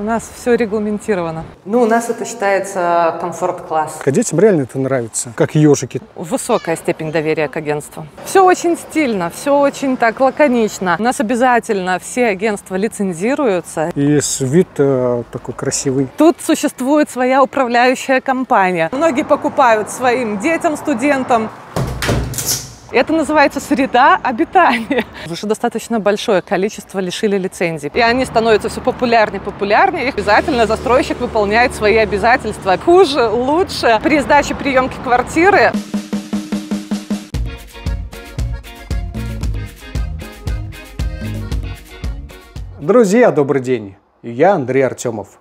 У нас все регламентировано. Ну, у нас это считается комфорт-класс. А детям реально это нравится, как ежики. Высокая степень доверия к агентству. Все очень стильно, все очень так лаконично. У нас обязательно все агентства лицензируются. И вид э, такой красивый. Тут существует своя управляющая компания. Многие покупают своим детям, студентам. Это называется среда обитания. Уже достаточно большое количество лишили лицензий. И они становятся все популярнее и популярнее. И обязательно застройщик выполняет свои обязательства. Хуже, лучше. При сдаче приемки квартиры Друзья, добрый день. Я Андрей Артемов.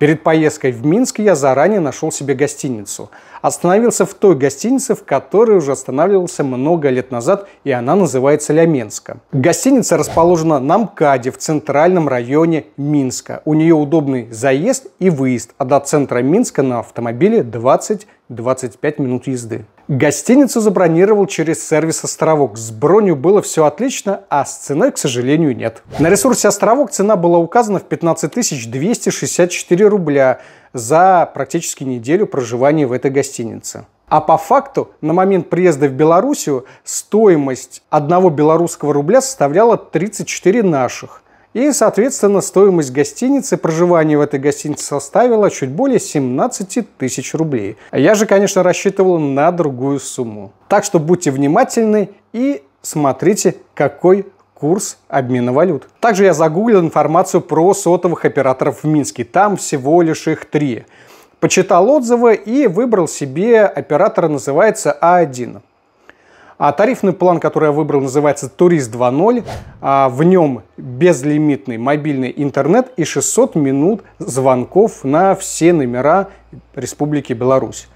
Перед поездкой в Минск я заранее нашел себе гостиницу. Остановился в той гостинице, в которой уже останавливался много лет назад, и она называется Ляменска. Гостиница расположена на МКАДе в центральном районе Минска. У нее удобный заезд и выезд, а до центра Минска на автомобиле 20-25 минут езды. Гостиницу забронировал через сервис «Островок». С бронью было все отлично, а с ценой, к сожалению, нет. На ресурсе «Островок» цена была указана в 15 264 рубля за практически неделю проживания в этой гостинице. А по факту, на момент приезда в Белоруссию стоимость одного белорусского рубля составляла 34 наших – и, соответственно, стоимость гостиницы, проживания в этой гостинице составила чуть более 17 тысяч рублей. Я же, конечно, рассчитывал на другую сумму. Так что будьте внимательны и смотрите, какой курс обмена валют. Также я загуглил информацию про сотовых операторов в Минске. Там всего лишь их три. Почитал отзывы и выбрал себе оператора, называется А1. А тарифный план, который я выбрал, называется Турист 2.0. А в нем безлимитный мобильный интернет и 600 минут звонков на все номера Республики Беларусь.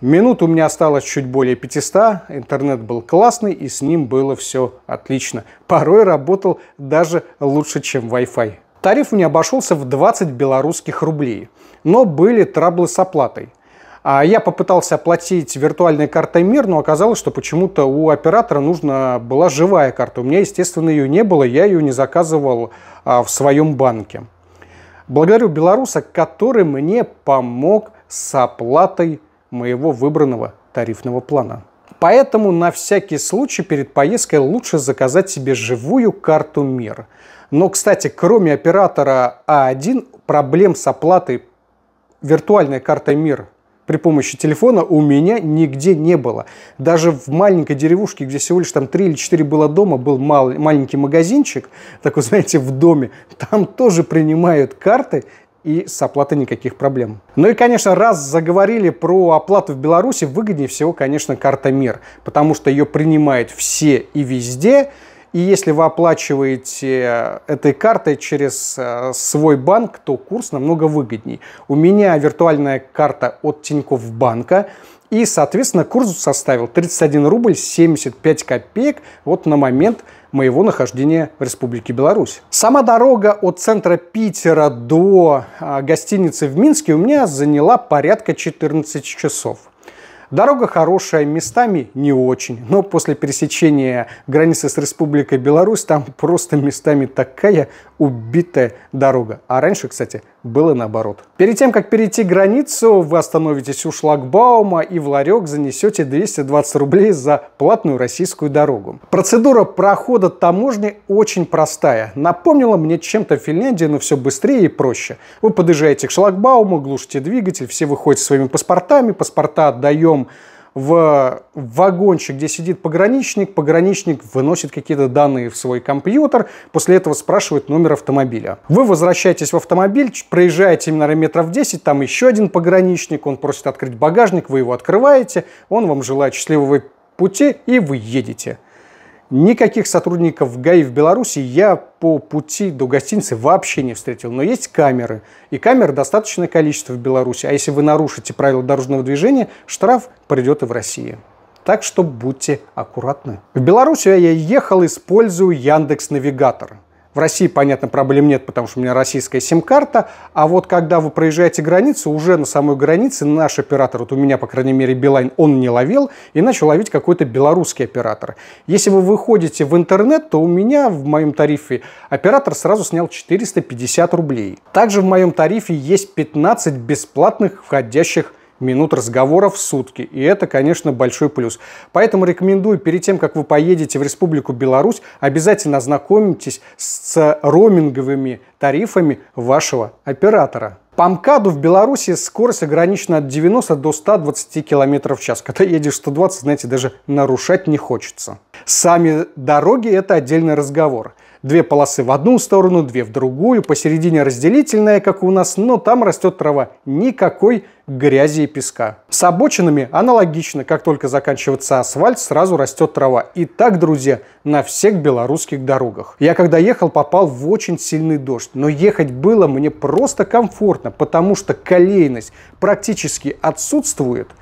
Минут у меня осталось чуть более 500, интернет был классный и с ним было все отлично. Порой работал даже лучше, чем Wi-Fi. Тариф мне обошелся в 20 белорусских рублей, но были траблы с оплатой. А я попытался оплатить виртуальной картой МИР, но оказалось, что почему-то у оператора нужна была живая карта. У меня, естественно, ее не было, я ее не заказывал а, в своем банке. Благодарю белоруса, который мне помог с оплатой моего выбранного тарифного плана. Поэтому на всякий случай перед поездкой лучше заказать себе живую карту МИР. Но, кстати, кроме оператора А1, проблем с оплатой виртуальной картой МИР при помощи телефона у меня нигде не было. Даже в маленькой деревушке, где всего лишь там 3 или 4 было дома, был мал, маленький магазинчик, такой, знаете, в доме, там тоже принимают карты, и с оплатой никаких проблем. Ну и, конечно, раз заговорили про оплату в Беларуси, выгоднее всего, конечно, карта МИР, потому что ее принимают все и везде, и если вы оплачиваете этой картой через э, свой банк, то курс намного выгодней. У меня виртуальная карта от Тинькофф банка, и, соответственно, курс составил 31 рубль 75 копеек вот на момент моего нахождения в Республике Беларусь. Сама дорога от центра Питера до а, гостиницы в Минске у меня заняла порядка 14 часов. Дорога хорошая, местами не очень, но после пересечения границы с Республикой Беларусь там просто местами такая убитая дорога. А раньше, кстати, было наоборот. Перед тем, как перейти границу, вы остановитесь у шлагбаума и в ларек занесете 220 рублей за платную российскую дорогу. Процедура прохода таможни очень простая. Напомнила мне чем-то Финляндии, но все быстрее и проще. Вы подъезжаете к шлагбауму, глушите двигатель, все выходят своими паспортами, паспорта отдаем в вагончик, где сидит пограничник, пограничник выносит какие-то данные в свой компьютер, после этого спрашивает номер автомобиля. Вы возвращаетесь в автомобиль, проезжаете, наверное, метров 10, там еще один пограничник, он просит открыть багажник, вы его открываете, он вам желает счастливого пути, и вы едете. Никаких сотрудников ГАИ в Беларуси я по пути до гостиницы вообще не встретил. Но есть камеры. И камер достаточное количество в Беларуси. А если вы нарушите правила дорожного движения, штраф придет и в России. Так что будьте аккуратны. В Беларуси я ехал, используя Яндекс Навигатор. В России, понятно, проблем нет, потому что у меня российская сим-карта. А вот когда вы проезжаете границу, уже на самой границе наш оператор, вот у меня, по крайней мере, Билайн, он не ловил и начал ловить какой-то белорусский оператор. Если вы выходите в интернет, то у меня в моем тарифе оператор сразу снял 450 рублей. Также в моем тарифе есть 15 бесплатных входящих минут разговоров в сутки. И это, конечно, большой плюс. Поэтому рекомендую перед тем, как вы поедете в Республику Беларусь, обязательно ознакомьтесь с роуминговыми тарифами вашего оператора. По МКАДу в Беларуси скорость ограничена от 90 до 120 км в час. Когда едешь 120, знаете, даже нарушать не хочется. Сами дороги – это отдельный разговор – Две полосы в одну сторону, две в другую, посередине разделительная, как у нас, но там растет трава. Никакой грязи и песка. С обочинами аналогично, как только заканчивается асфальт, сразу растет трава. И так, друзья, на всех белорусских дорогах. Я когда ехал, попал в очень сильный дождь, но ехать было мне просто комфортно, потому что колейность практически отсутствует –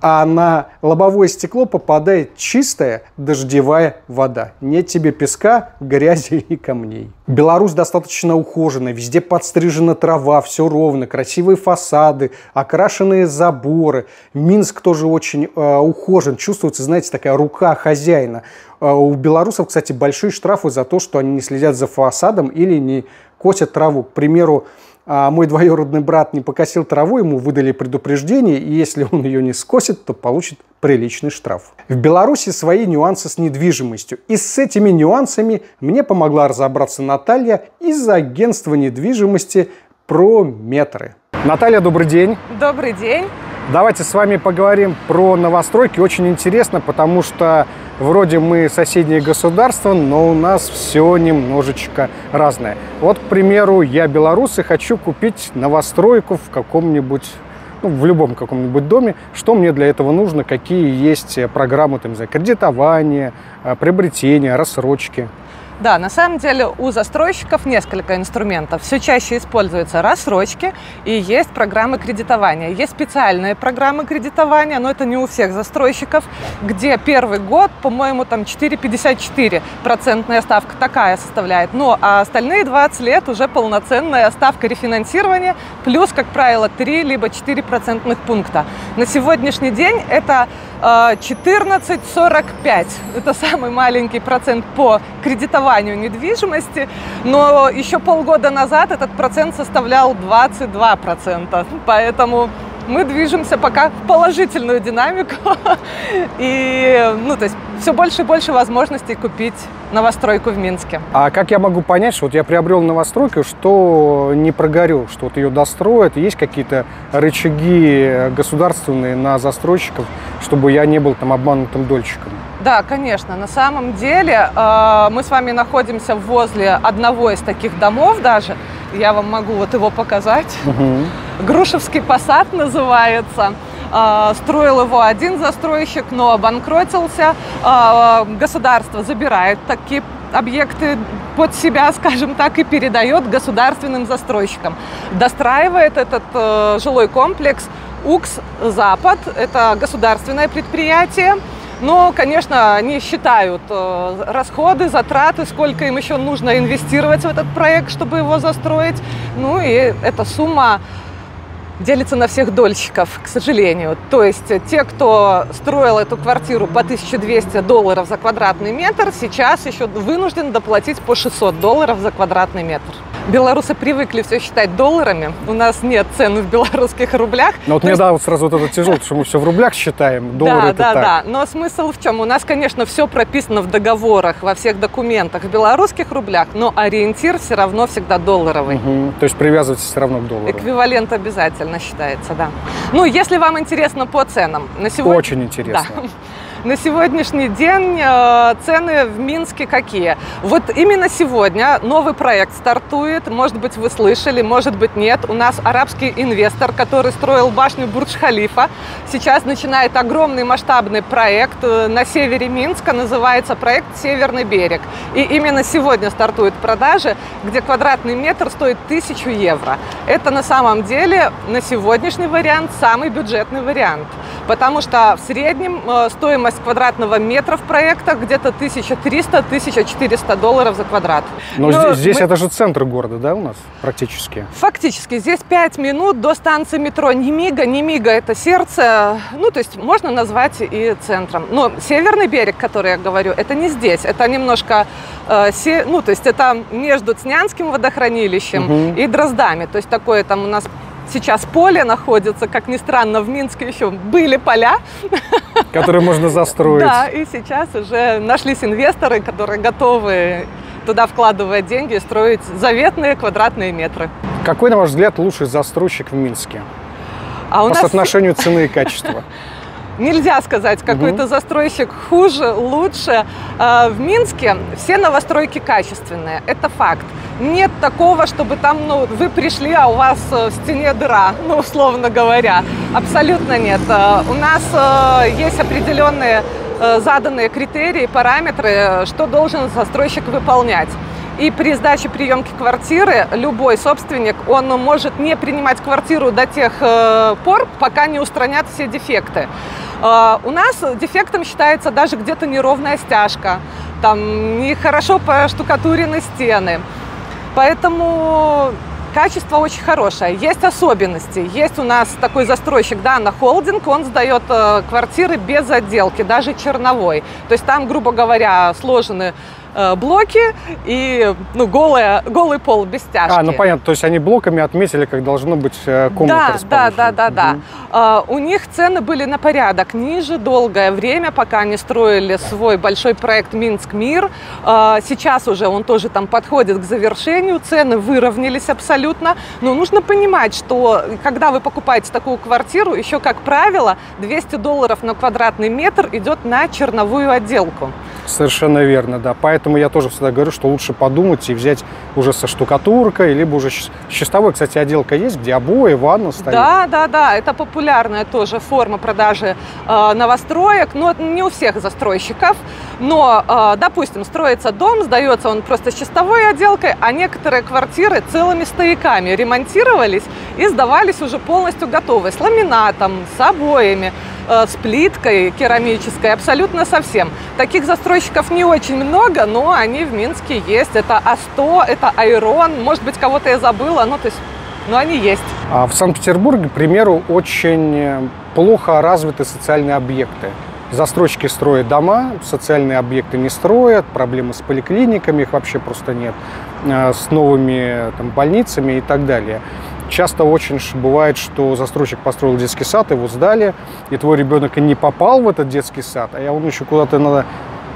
а на лобовое стекло попадает чистая дождевая вода. Нет тебе песка, грязи и камней. Беларусь достаточно ухоженная, везде подстрижена трава, все ровно, красивые фасады, окрашенные заборы. Минск тоже очень э, ухожен, чувствуется, знаете, такая рука хозяина. Э, у белорусов, кстати, большие штрафы за то, что они не следят за фасадом или не косят траву. К примеру, а мой двоюродный брат не покосил траву, ему выдали предупреждение, и если он ее не скосит, то получит приличный штраф. В Беларуси свои нюансы с недвижимостью. И с этими нюансами мне помогла разобраться Наталья из агентства недвижимости про метры. Наталья, добрый день. Добрый день. Давайте с вами поговорим про новостройки. Очень интересно, потому что Вроде мы соседние государства, но у нас все немножечко разное. Вот, к примеру, я белорус и хочу купить новостройку в каком-нибудь ну, в любом каком-нибудь доме, что мне для этого нужно, какие есть программы там, за кредитование, э, приобретения, рассрочки. Да, на самом деле у застройщиков несколько инструментов. Все чаще используются рассрочки и есть программы кредитования. Есть специальные программы кредитования, но это не у всех застройщиков, где первый год, по-моему, там 4,54 процентная ставка такая составляет. Ну, а остальные 20 лет уже полноценная ставка рефинансирования, плюс, как правило, 3 либо 4 процентных пункта. На сегодняшний день это 14,45. Э, это самый маленький процент по кредитованию недвижимости, но еще полгода назад этот процент составлял 22%. Поэтому мы движемся пока в положительную динамику. И, ну, то есть все больше и больше возможностей купить новостройку в Минске. А как я могу понять, что вот я приобрел новостройку, что не прогорю, что вот ее достроят? Есть какие-то рычаги государственные на застройщиков, чтобы я не был там обманутым дольщиком? Да, конечно. На самом деле э, мы с вами находимся возле одного из таких домов даже. Я вам могу вот его показать. Угу. Грушевский посад называется. Э, строил его один застройщик, но обанкротился. Э, государство забирает такие объекты под себя, скажем так, и передает государственным застройщикам. Достраивает этот э, жилой комплекс УКС «Запад». Это государственное предприятие. Но, конечно, они считают э, расходы, затраты, сколько им еще нужно инвестировать в этот проект, чтобы его застроить. Ну и эта сумма делится на всех дольщиков, к сожалению. То есть те, кто строил эту квартиру по 1200 долларов за квадратный метр, сейчас еще вынужден доплатить по 600 долларов за квадратный метр. Белорусы привыкли все считать долларами. У нас нет цены в белорусских рублях. Ну вот мне, есть... да, вот сразу вот это тяжело, потому что мы все в рублях считаем, доллары да, это да, так. Да, но смысл в чем? У нас, конечно, все прописано в договорах, во всех документах в белорусских рублях, но ориентир все равно всегда долларовый. Угу. То есть привязывайтесь все равно к доллару. Эквивалент обязательно считается, да. Ну, если вам интересно по ценам. На сегодня... Очень интересно. Да. На сегодняшний день э, цены в Минске какие? Вот именно сегодня новый проект стартует. Может быть, вы слышали, может быть, нет. У нас арабский инвестор, который строил башню Бурдж-Халифа, сейчас начинает огромный масштабный проект э, на севере Минска. Называется проект «Северный берег». И именно сегодня стартует продажи, где квадратный метр стоит тысячу евро. Это на самом деле на сегодняшний вариант самый бюджетный вариант. Потому что в среднем э, стоимость квадратного метра в проектах где-то 1300-1400 долларов за квадрат. Но, Но здесь мы... это же центр города, да, у нас практически? Фактически. Здесь 5 минут до станции метро. Не мига, не мига, это сердце. Ну, то есть можно назвать и центром. Но северный берег, который я говорю, это не здесь. Это немножко, э, се... ну, то есть это между Цнянским водохранилищем угу. и Дроздами. То есть такое там у нас сейчас поле находится, как ни странно, в Минске еще были поля. Которые можно застроить. Да, и сейчас уже нашлись инвесторы, которые готовы туда вкладывать деньги и строить заветные квадратные метры. Какой, на ваш взгляд, лучший застройщик в Минске? А у По нас... соотношению цены и качества. Нельзя сказать, какой-то угу. застройщик хуже, лучше. А, в Минске все новостройки качественные, это факт. Нет такого, чтобы там, ну, вы пришли, а у вас э, в стене дыра, ну, условно говоря. Абсолютно нет. А, у нас э, есть определенные э, заданные критерии, параметры, что должен застройщик выполнять. И при сдаче приемки квартиры любой собственник, он может не принимать квартиру до тех пор, пока не устранят все дефекты. А, у нас дефектом считается даже где-то неровная стяжка, там нехорошо поштукатурены стены. Поэтому качество очень хорошее. Есть особенности. Есть у нас такой застройщик, да, на холдинг, он сдает э, квартиры без отделки, даже черновой. То есть там, грубо говоря, сложены Э, блоки и ну, голая, голый пол без стяжки. А, ну понятно, то есть они блоками отметили, как должно быть э, комната Да, да, да, да, да. Угу. Uh, у них цены были на порядок ниже долгое время, пока они строили свой большой проект Минск Мир. Uh, сейчас уже он тоже там подходит к завершению, цены выровнялись абсолютно. Но нужно понимать, что когда вы покупаете такую квартиру, еще как правило 200 долларов на квадратный метр идет на черновую отделку. Совершенно верно, да. Поэтому я тоже всегда говорю, что лучше подумать и взять уже со штукатуркой, либо уже с чистовой. Кстати, отделка есть, где обои, ванна стоит. Да, да, да. Это популярная тоже форма продажи э, новостроек. Но не у всех застройщиков. Но, э, допустим, строится дом, сдается он просто с чистовой отделкой, а некоторые квартиры целыми стояками ремонтировались и сдавались уже полностью готовые, с ламинатом, с обоями. Э, с плиткой керамической, абсолютно совсем. Таких застройщиков не очень много, но они в Минске есть. Это А100, это Айрон, может быть, кого-то я забыла, ну, то есть, но они есть. А в Санкт-Петербурге, к примеру, очень э, плохо развиты социальные объекты. Застройщики строят дома, социальные объекты не строят, проблемы с поликлиниками, их вообще просто нет, э, с новыми там, больницами и так далее. Часто очень бывает, что застройщик построил детский сад, его сдали, и твой ребенок и не попал в этот детский сад, а он еще куда-то надо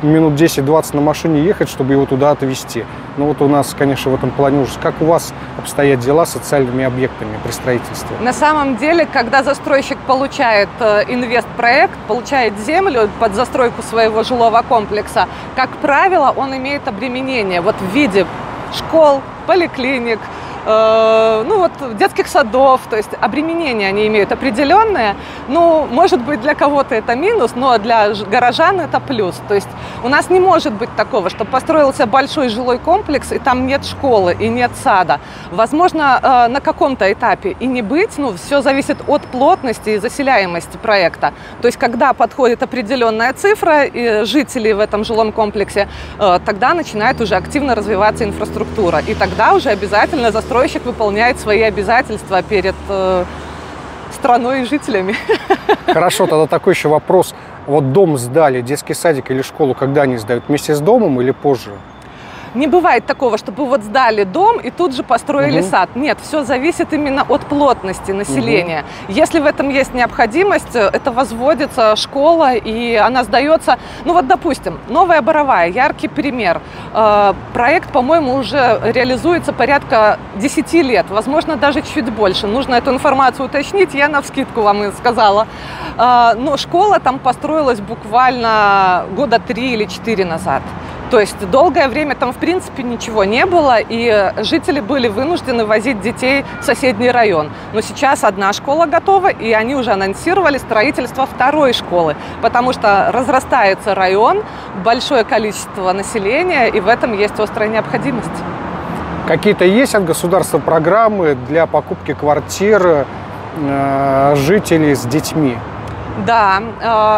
минут 10-20 на машине ехать, чтобы его туда отвезти. Ну вот у нас, конечно, в этом плане ужас. Как у вас обстоят дела с социальными объектами при строительстве? На самом деле, когда застройщик получает э, инвестпроект, получает землю под застройку своего жилого комплекса, как правило, он имеет обременение вот в виде школ, поликлиник, ну вот детских садов, то есть обременения они имеют определенные. Ну, может быть, для кого-то это минус, но для горожан это плюс. То есть у нас не может быть такого, что построился большой жилой комплекс, и там нет школы, и нет сада. Возможно, э, на каком-то этапе и не быть, ну, все зависит от плотности и заселяемости проекта. То есть, когда подходит определенная цифра и жителей в этом жилом комплексе, э, тогда начинает уже активно развиваться инфраструктура. И тогда уже обязательно за застройщик выполняет свои обязательства перед э, страной и жителями. Хорошо, тогда такой еще вопрос. Вот дом сдали, детский садик или школу, когда они сдают? Вместе с домом или позже? Не бывает такого, чтобы вот сдали дом и тут же построили угу. сад. Нет, все зависит именно от плотности населения. Угу. Если в этом есть необходимость, это возводится школа, и она сдается. Ну вот, допустим, Новая Боровая, яркий пример. Э, проект, по-моему, уже реализуется порядка 10 лет, возможно, даже чуть больше. Нужно эту информацию уточнить, я на вскидку вам и сказала. Э, но школа там построилась буквально года три или четыре назад. То есть долгое время там, в принципе, ничего не было, и жители были вынуждены возить детей в соседний район. Но сейчас одна школа готова, и они уже анонсировали строительство второй школы, потому что разрастается район, большое количество населения, и в этом есть острая необходимость. Какие-то есть от государства программы для покупки квартир э, жителей с детьми? Да,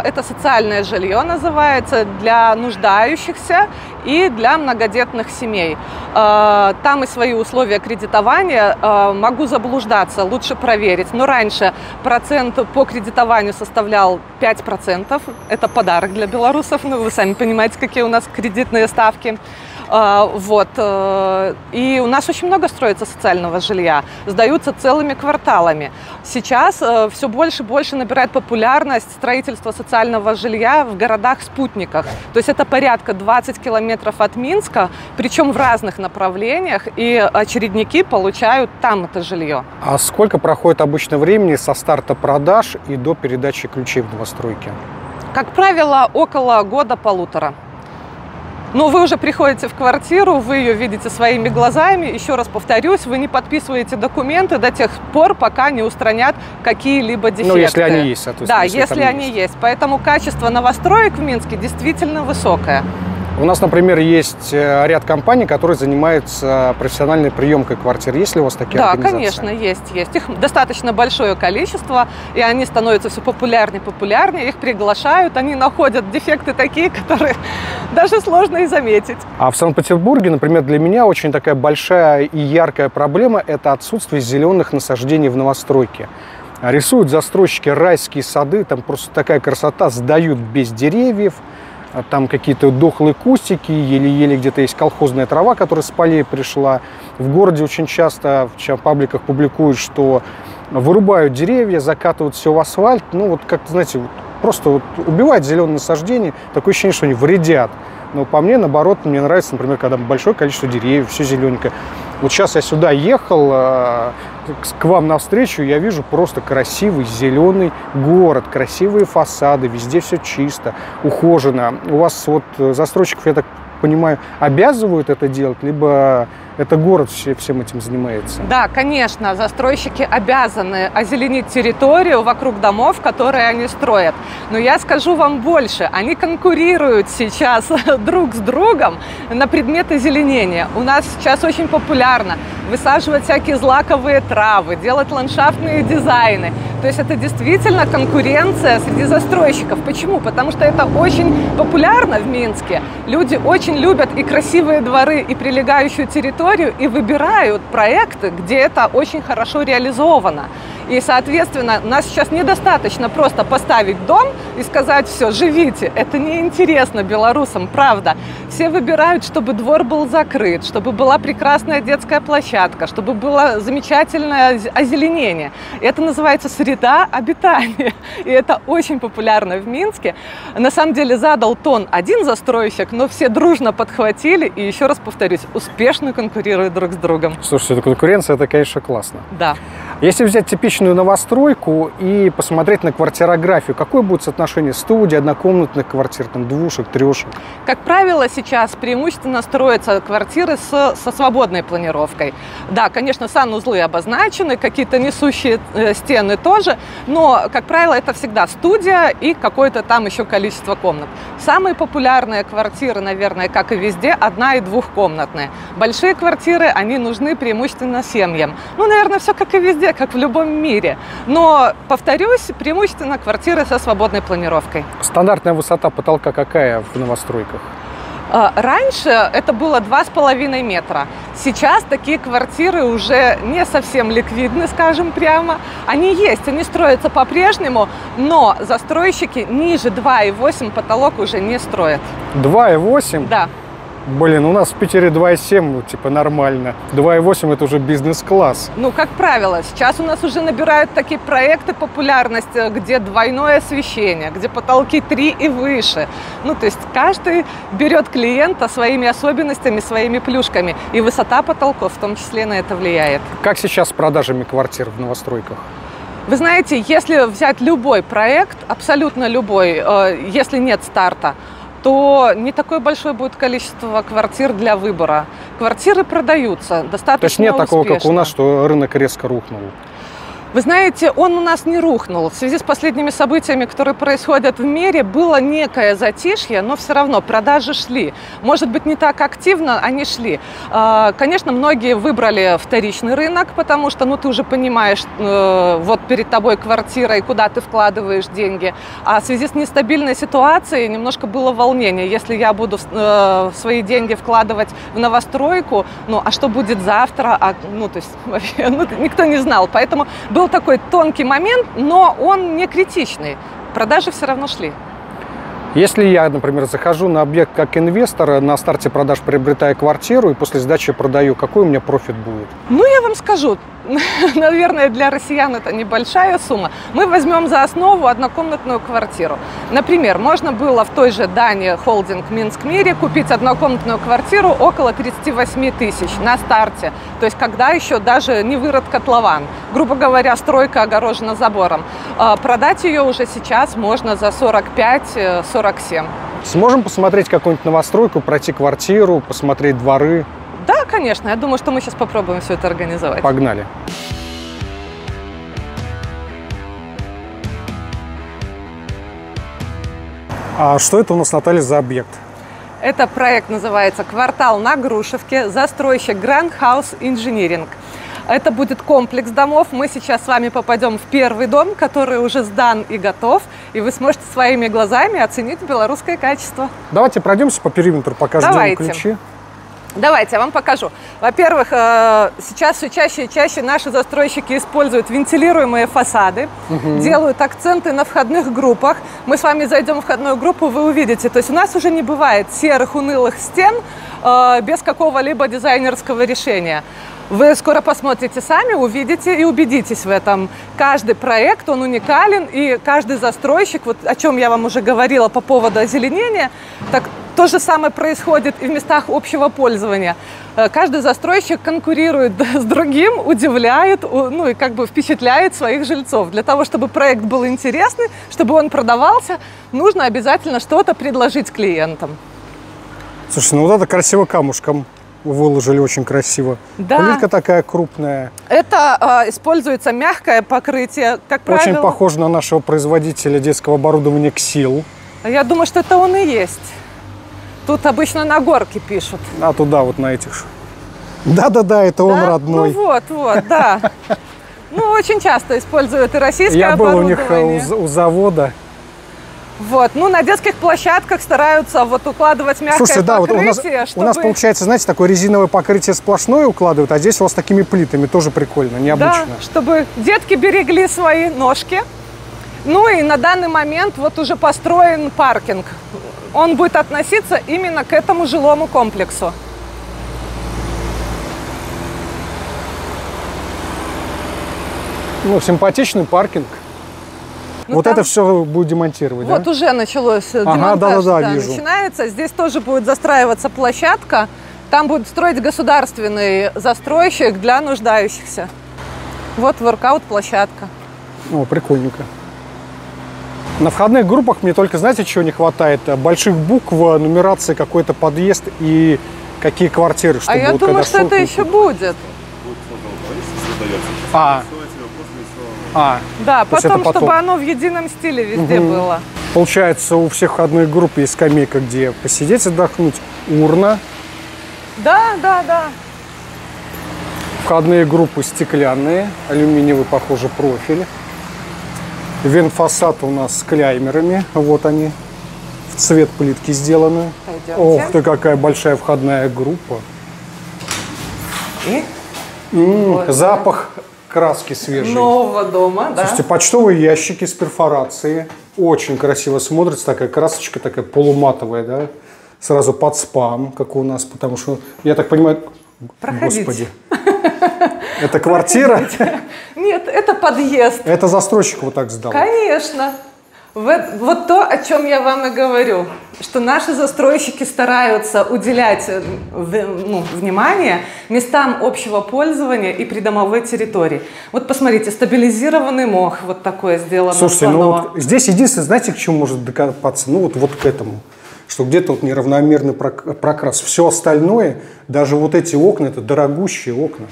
э, это социальное жилье называется для нуждающихся и для многодетных семей. Э, там и свои условия кредитования. Э, могу заблуждаться, лучше проверить. Но раньше процент по кредитованию составлял 5%. Это подарок для белорусов. Ну, вы сами понимаете, какие у нас кредитные ставки. А, вот. Э, и у нас очень много строится социального жилья, сдаются целыми кварталами. Сейчас э, все больше и больше набирает популярность строительство социального жилья в городах-спутниках. То есть это порядка 20 километров от Минска, причем в разных направлениях, и очередники получают там это жилье. А сколько проходит обычно времени со старта продаж и до передачи ключей в новостройке? Как правило, около года-полутора. Но вы уже приходите в квартиру, вы ее видите своими глазами. Еще раз повторюсь, вы не подписываете документы до тех пор, пока не устранят какие-либо дефекты. Ну, если они есть, соответственно. Да, если, если они есть. есть. Поэтому качество новостроек в Минске действительно высокое. У нас, например, есть э, ряд компаний, которые занимаются профессиональной приемкой квартир. Есть ли у вас такие да, организации? Да, конечно, есть, есть. Их достаточно большое количество, и они становятся все популярнее и популярнее. Их приглашают, они находят дефекты такие, которые даже сложно и заметить. А в Санкт-Петербурге, например, для меня очень такая большая и яркая проблема – это отсутствие зеленых насаждений в новостройке. Рисуют застройщики райские сады, там просто такая красота, сдают без деревьев – там какие-то дохлые кустики, еле-еле где-то есть колхозная трава, которая с полей пришла. В городе очень часто в пабликах публикуют, что вырубают деревья, закатывают все в асфальт. Ну, вот как-то, знаете, просто вот убивают зеленые насаждения, такое ощущение, что они вредят. Но по мне, наоборот, мне нравится, например, когда большое количество деревьев, все зелененькое. Вот сейчас я сюда ехал, а, к вам навстречу, я вижу просто красивый зеленый город, красивые фасады, везде все чисто, ухожено. У вас вот застройщиков, я так понимаю, обязывают это делать, либо это город все, всем этим занимается. Да, конечно, застройщики обязаны озеленить территорию вокруг домов, которые они строят. Но я скажу вам больше, они конкурируют сейчас друг с другом на предмет озеленения. У нас сейчас очень популярно высаживать всякие злаковые травы, делать ландшафтные дизайны. То есть это действительно конкуренция среди застройщиков. Почему? Потому что это очень популярно в Минске. Люди очень любят и красивые дворы, и прилегающую территорию, территорию и выбирают проекты, где это очень хорошо реализовано. И, соответственно, нас сейчас недостаточно просто поставить дом и сказать, все, живите. Это неинтересно белорусам, правда. Все выбирают, чтобы двор был закрыт, чтобы была прекрасная детская площадка, чтобы было замечательное озеленение. Это называется среда обитания. И это очень популярно в Минске. На самом деле задал тон один застройщик, но все дружно подхватили и, еще раз повторюсь, успешно конкурируют друг с другом. Слушайте, эта конкуренция, это, конечно, классно. Да. Если взять типичную новостройку и посмотреть на квартирографию, какое будет соотношение студии, однокомнатных квартир, там, двушек, трешек? Как правило, сейчас преимущественно строятся квартиры с, со свободной планировкой. Да, конечно, санузлы обозначены, какие-то несущие э, стены тоже, но, как правило, это всегда студия и какое-то там еще количество комнат. Самые популярные квартиры, наверное, как и везде, одна- и двухкомнатные. Большие квартиры, они нужны преимущественно семьям. Ну, наверное, все как и везде, как в любом мире. Но, повторюсь, преимущественно квартиры со свободной планировкой. Стандартная высота потолка какая в новостройках? А, раньше это было 2,5 метра. Сейчас такие квартиры уже не совсем ликвидны, скажем прямо. Они есть, они строятся по-прежнему, но застройщики ниже 2,8 потолок уже не строят. 2,8? Да. Блин, у нас в Питере 2,7, ну, типа, нормально. 2,8 это уже бизнес-класс. Ну, как правило, сейчас у нас уже набирают такие проекты популярность, э, где двойное освещение, где потолки 3 и выше. Ну, то есть каждый берет клиента своими особенностями, своими плюшками. И высота потолков в том числе на это влияет. Как сейчас с продажами квартир в новостройках? Вы знаете, если взять любой проект, абсолютно любой, э, если нет старта, то не такое большое будет количество квартир для выбора. Квартиры продаются достаточно То есть нет успешно. такого, как у нас, что рынок резко рухнул? Вы знаете, он у нас не рухнул. В связи с последними событиями, которые происходят в мире, было некое затишье, но все равно продажи шли. Может быть, не так активно они шли. А, конечно, многие выбрали вторичный рынок, потому что, ну, ты уже понимаешь, э, вот перед тобой квартира и куда ты вкладываешь деньги. А в связи с нестабильной ситуацией немножко было волнение. Если я буду э, свои деньги вкладывать в новостройку, ну, а что будет завтра? А, ну, то есть вообще, ну, никто не знал. Поэтому был был такой тонкий момент, но он не критичный. Продажи все равно шли. Если я, например, захожу на объект как инвестор, на старте продаж приобретаю квартиру и после сдачи продаю, какой у меня профит будет? Ну, я вам скажу, наверное, для россиян это небольшая сумма. Мы возьмем за основу однокомнатную квартиру. Например, можно было в той же Дании холдинг Минск Мире купить однокомнатную квартиру около 38 тысяч на старте. То есть, когда еще даже не вырод котлован. Грубо говоря, стройка огорожена забором. А продать ее уже сейчас можно за 45-47. Э, Сможем посмотреть какую-нибудь новостройку, пройти квартиру, посмотреть дворы? Да, конечно. Я думаю, что мы сейчас попробуем все это организовать. Погнали. А что это у нас, Наталья, за объект? Это проект называется «Квартал на Грушевке», застройщик Grand House Engineering. Это будет комплекс домов. Мы сейчас с вами попадем в первый дом, который уже сдан и готов, и вы сможете своими глазами оценить белорусское качество. Давайте пройдемся по периметру, покажем Давайте. ключи. Давайте я вам покажу. Во-первых, э, сейчас все чаще и чаще наши застройщики используют вентилируемые фасады, угу. делают акценты на входных группах. Мы с вами зайдем в входную группу, вы увидите. То есть у нас уже не бывает серых унылых стен э, без какого-либо дизайнерского решения. Вы скоро посмотрите сами, увидите и убедитесь в этом. Каждый проект, он уникален, и каждый застройщик, вот о чем я вам уже говорила по поводу озеленения, так то же самое происходит и в местах общего пользования. Э, каждый застройщик конкурирует с другим, удивляет, ну и как бы впечатляет своих жильцов. Для того, чтобы проект был интересный, чтобы он продавался, нужно обязательно что-то предложить клиентам. Слушай, ну вот это красиво камушком выложили очень красиво. Да. Плитка такая крупная. Это э, используется мягкое покрытие, как правило. Очень похоже на нашего производителя детского оборудования Ксил. Я думаю, что это он и есть. Тут обычно на горке пишут. А туда вот на этих. Да-да-да, это да? он родной. Ну вот, вот, да. Ну, очень часто используют и российское Я был у них э, у завода. Вот, ну на детских площадках стараются вот укладывать мягкое Слушайте, да, покрытие, вот у нас, чтобы... у нас получается, знаете, такое резиновое покрытие сплошное укладывают, а здесь у вас такими плитами тоже прикольно, необычно. Да, чтобы детки берегли свои ножки. Ну и на данный момент вот уже построен паркинг. Он будет относиться именно к этому жилому комплексу. Ну, симпатичный паркинг. Ну, вот там... это все будет демонтировать, Вот да? уже началось ага, демонтаж. Да, да, да, да, вижу. Начинается. Здесь тоже будет застраиваться площадка. Там будет строить государственный застройщик для нуждающихся. Вот воркаут-площадка. О, прикольненько. На входных группах мне только, знаете, чего не хватает? Больших букв, нумерации какой-то подъезд и какие квартиры. Чтобы а я вот, думаю, что это еще будет. А, а, да, потом, потом, чтобы оно в едином стиле везде угу. было. Получается, у всех одной группы есть скамейка, где посидеть, отдохнуть, урна. Да, да, да. Входные группы стеклянные, алюминиевый, похоже, профиль. Вентфасад у нас с кляймерами, вот они, в цвет плитки сделаны. Пойдемте. Ох ты, какая большая входная группа. И? М-м, вот, запах краски свежие. Нового дома, да. Слушайте, почтовые ящики с перфорацией. Очень красиво смотрится. Такая красочка такая полуматовая, да. Сразу под спам, как у нас, потому что, я так понимаю, Проходите. господи. Это квартира? Нет, это подъезд. Это застройщик вот так сдал? Конечно. Вот, то, о чем я вам и говорю, что наши застройщики стараются уделять э, ну, внимание местам общего пользования и придомовой территории. Вот посмотрите, стабилизированный мох, вот такое сделано. Слушайте, ну вот здесь единственное, знаете, к чему может докопаться? Ну вот, вот к этому что где-то вот неравномерный прокрас. Все остальное, даже вот эти окна, это дорогущие окна,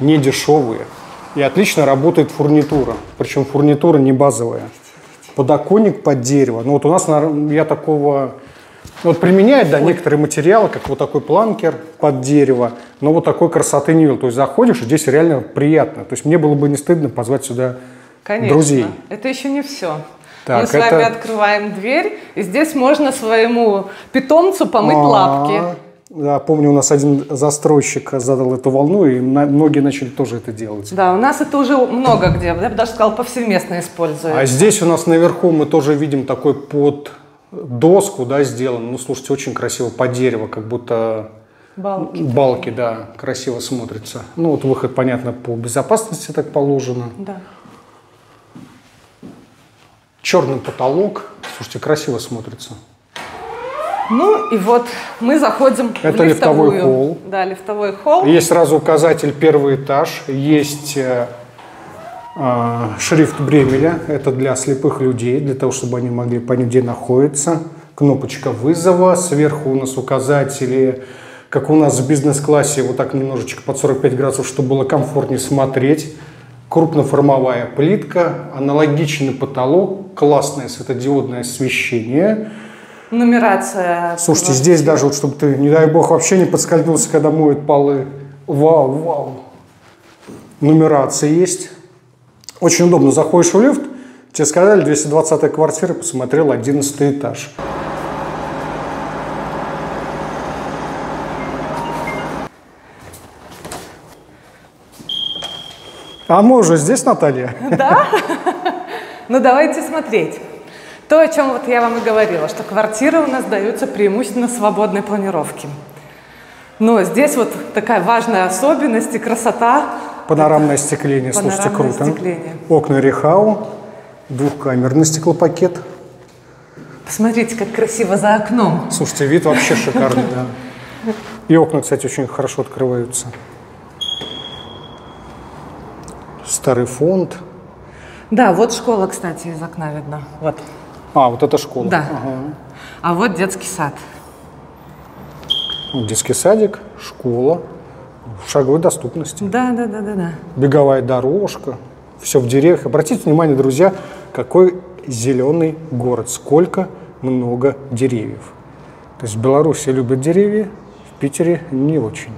не дешевые. И отлично работает фурнитура. Причем фурнитура не базовая. Подоконник под дерево. Ну вот у нас, я такого... Вот применяют, да, некоторые материалы, как вот такой планкер под дерево, но вот такой красоты не видел. То есть заходишь, и здесь реально приятно. То есть мне было бы не стыдно позвать сюда Конечно. друзей. Это еще не все. Так, Мы с вами это- открываем дверь, и здесь можно своему питомцу помыть А, лапки. Да, помню, у нас один застройщик задал эту волну, и многие начали тоже это делать. Да, у нас это уже много где, я бы даже сказала, повсеместно используют. А здесь у нас наверху мы тоже видим такой под доску, да, сделан. Ну, слушайте, очень красиво по дереву, как будто Балки. балки, да, красиво смотрится. Ну, вот выход, понятно, по безопасности так положено. Да. Черный потолок. Слушайте, красиво смотрится. Ну и вот мы заходим Это в лифтовой лифтовую. холл. Да, лифтовой холл. Есть сразу указатель первый этаж, есть э, э, шрифт Бремеля, это для слепых людей, для того, чтобы они могли понять, где находится. Кнопочка вызова, сверху у нас указатели, как у нас в бизнес-классе, вот так немножечко под 45 градусов, чтобы было комфортнее смотреть. Крупноформовая плитка, аналогичный потолок, классное светодиодное освещение. Нумерация. Слушайте, квартиры. здесь даже, вот, чтобы ты, не дай бог, вообще не подскользнулся, когда моют полы. Вау, вау. Нумерация есть. Очень удобно. Заходишь в лифт, тебе сказали 220 квартира, посмотрел 11 этаж. А мы уже здесь, Наталья? Ну давайте смотреть. То, о чем вот я вам и говорила, что квартиры у нас даются преимущественно свободной планировки. Но здесь вот такая важная особенность и красота. Панорамное остекление, слушайте, Панорамное круто. остекление. Окна Рехау, двухкамерный стеклопакет. Посмотрите, как красиво за окном. Слушайте, вид вообще шикарный, да. И окна, кстати, очень хорошо открываются. Старый фонд. Да, вот школа, кстати, из окна видно. Вот. А, вот это школа. Да. Ага. А вот детский сад. Вот Детский садик, школа, в шаговой доступности. Да, да, да, да, да. Беговая дорожка, все в деревьях. Обратите внимание, друзья, какой зеленый город, сколько много деревьев. То есть в Беларуси любят деревья, в Питере не очень.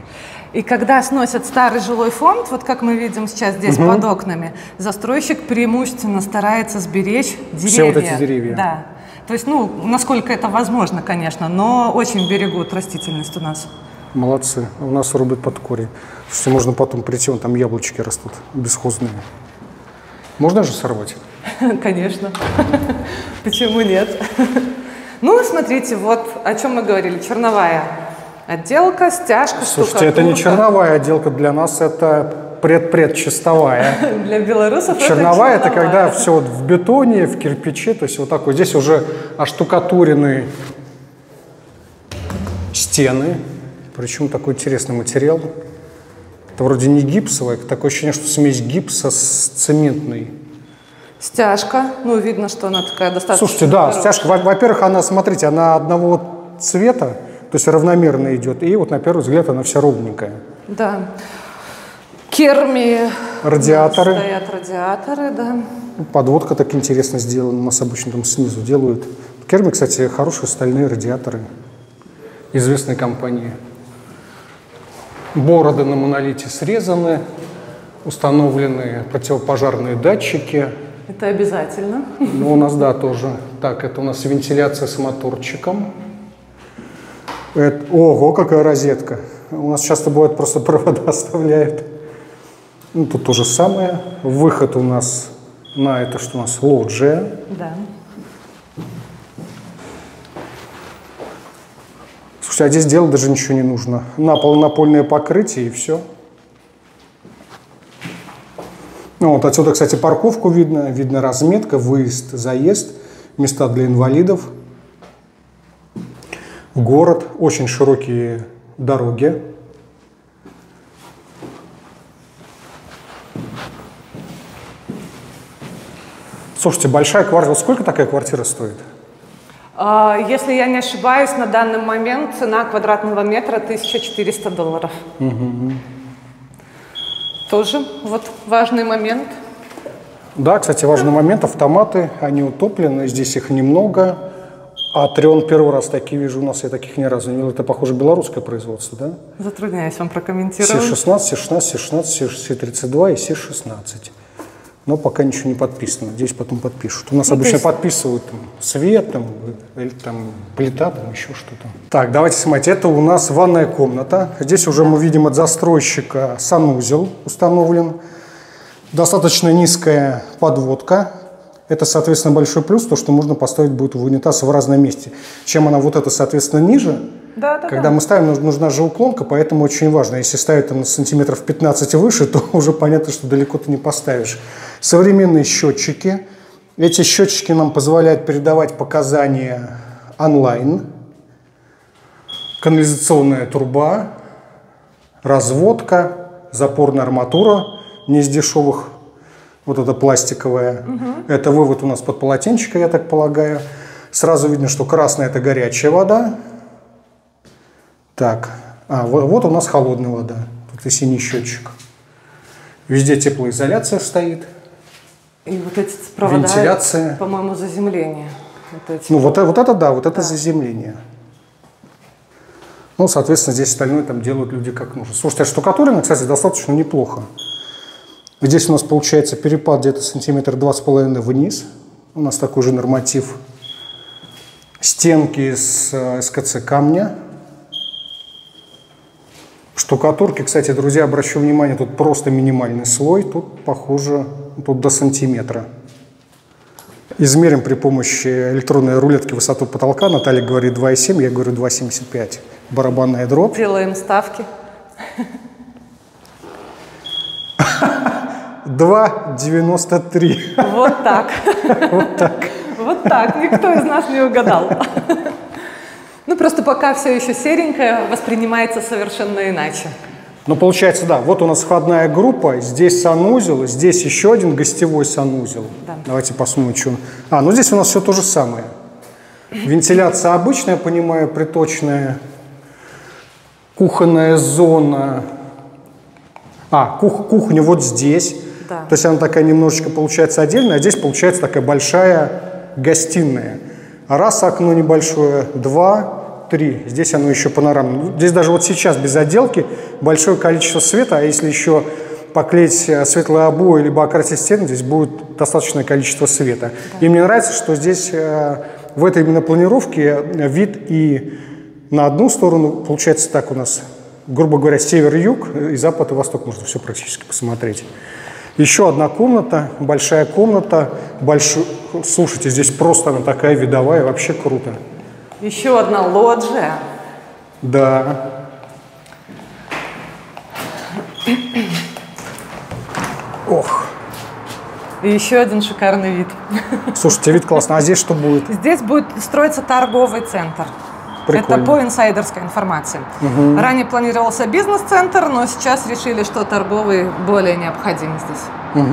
И когда сносят старый жилой фонд, вот как мы видим сейчас здесь под окнами, застройщик преимущественно старается сберечь деревья. Все вот эти деревья. Да. То есть, ну, насколько это возможно, конечно, но очень берегут растительность у нас. Молодцы. У нас рубят под корень. Слушайте, можно потом прийти, вон там яблочки растут бесхозные. Можно же сорвать? Конечно. Почему нет? Ну, смотрите, вот о чем мы говорили. Черновая отделка, стяжка, Слушайте, это не черновая отделка для нас, это пред-предчистовая. Для белорусов Черновая это черновая. когда все вот в бетоне, в кирпиче, то есть вот такой. Здесь уже оштукатурены стены, причем такой интересный материал. Это вроде не гипсовый, такое ощущение, что смесь гипса с цементной. Стяжка, ну, видно, что она такая достаточно... Слушайте, да, хорошая. стяжка, во- во-первых, она, смотрите, она одного цвета, то есть равномерно идет, и вот на первый взгляд она вся ровненькая. Да. Керми. Радиаторы. Стоят радиаторы, да. Подводка так интересно сделана, у нас обычно там снизу делают. Керми, кстати, хорошие стальные радиаторы известной компании. Бороды на монолите срезаны, установлены противопожарные датчики. Это обязательно. Ну, у нас, да, тоже. Так, это у нас вентиляция с моторчиком. Это- ого, какая розетка. У нас часто бывает, просто провода оставляют. Ну, тут то же самое. Выход у нас на это, что у нас лоджия. Да. Слушайте, а здесь делать даже ничего не нужно. На пол напольное покрытие и все. Ну, вот отсюда, кстати, парковку видно. Видно разметка, выезд, заезд, места для инвалидов. Город, очень широкие дороги. Слушайте, большая квартира. Сколько такая квартира стоит? А, Если я не ошибаюсь, на данный момент цена квадратного метра 1400 долларов. Тоже вот важный момент. Да, кстати, важный момент. Автоматы, они утоплены, здесь их немного. А Трион первый раз такие вижу у нас, я таких ни разу не видел. Это, похоже, белорусское производство, да? Затрудняюсь вам прокомментировать. Си-16, Си-16, Си-16, Си-32 и Си-16. Но пока ничего не подписано. Здесь потом подпишут. У нас Ну, обычно есть- подписывают там, свет, там, или там плита, там еще что-то. Так, давайте смотрите. Это у нас ванная комната. Здесь уже мы видим от застройщика санузел установлен. Достаточно низкая подводка. Это, соответственно, большой плюс, то, что можно поставить будет в унитаз в разном месте. Чем она вот это, соответственно, ниже, Да, да, когда мы ставим, нуж- нужна же уклонка, поэтому очень важно. Если ставить там на сантиметров 15 и выше, то уже понятно, что далеко ты не поставишь. Современные счетчики. Эти счетчики нам позволяют передавать показания онлайн. Канализационная труба, разводка, запорная арматура не из дешевых, вот это пластиковая. Это вывод у нас под полотенчика, я так полагаю. Сразу видно, что красная это горячая вода, так, а вот, вот у нас холодная вода. Тут и синий счетчик. Везде теплоизоляция стоит. И вот эти провода, Вентиляция. по-моему, заземление. Вот эти. Ну, вот, вот это да, вот это заземление. Ну, соответственно, здесь остальное там делают люди как нужно. Слушайте, а штукатурено, кстати, достаточно неплохо. Здесь у нас получается перепад где-то сантиметр два с половиной вниз. У нас такой же норматив. Стенки из э, СКЦ камня. Штукатурки, кстати, друзья, обращу внимание, тут просто минимальный слой. Тут, похоже, тут до сантиметра. Измерим при помощи электронной рулетки высоту потолка. Наталья говорит 2,7, я говорю 2,75. Барабанная дробь. Делаем ставки. 2,93. Вот так. Вот так. Вот так. Никто из нас не угадал. Ну, просто пока все еще серенькое, воспринимается совершенно иначе. Ну, получается, да, вот у нас входная группа, здесь санузел, здесь еще один гостевой санузел. Да. Давайте посмотрим, что... А, ну здесь у нас все то же самое. Вентиляция обычная, я понимаю, приточная. Кухонная зона. А, кух- кухня вот здесь. Да. То есть она такая немножечко получается отдельная, а здесь получается такая большая гостиная. Раз окно небольшое, два, три. Здесь оно еще панорамное. Ну, Здесь даже вот сейчас без отделки большое количество света, а если еще поклеить э, светлые обои либо окрасить стены, здесь будет достаточное количество света. И мне нравится, что здесь э, в этой именно планировке э, вид и на одну сторону, получается так у нас, грубо говоря, север-юг, и запад и восток можно все практически посмотреть. Еще одна комната, большая комната, большой... Слушайте, здесь просто она такая видовая, вообще круто. Еще одна лоджия. Да. Ох, И еще один шикарный вид. слушайте, вид классный. А здесь что будет? Здесь будет строиться торговый центр. Прикольно. Это по инсайдерской информации. Ранее планировался бизнес-центр, но сейчас решили, что торговый более необходим здесь.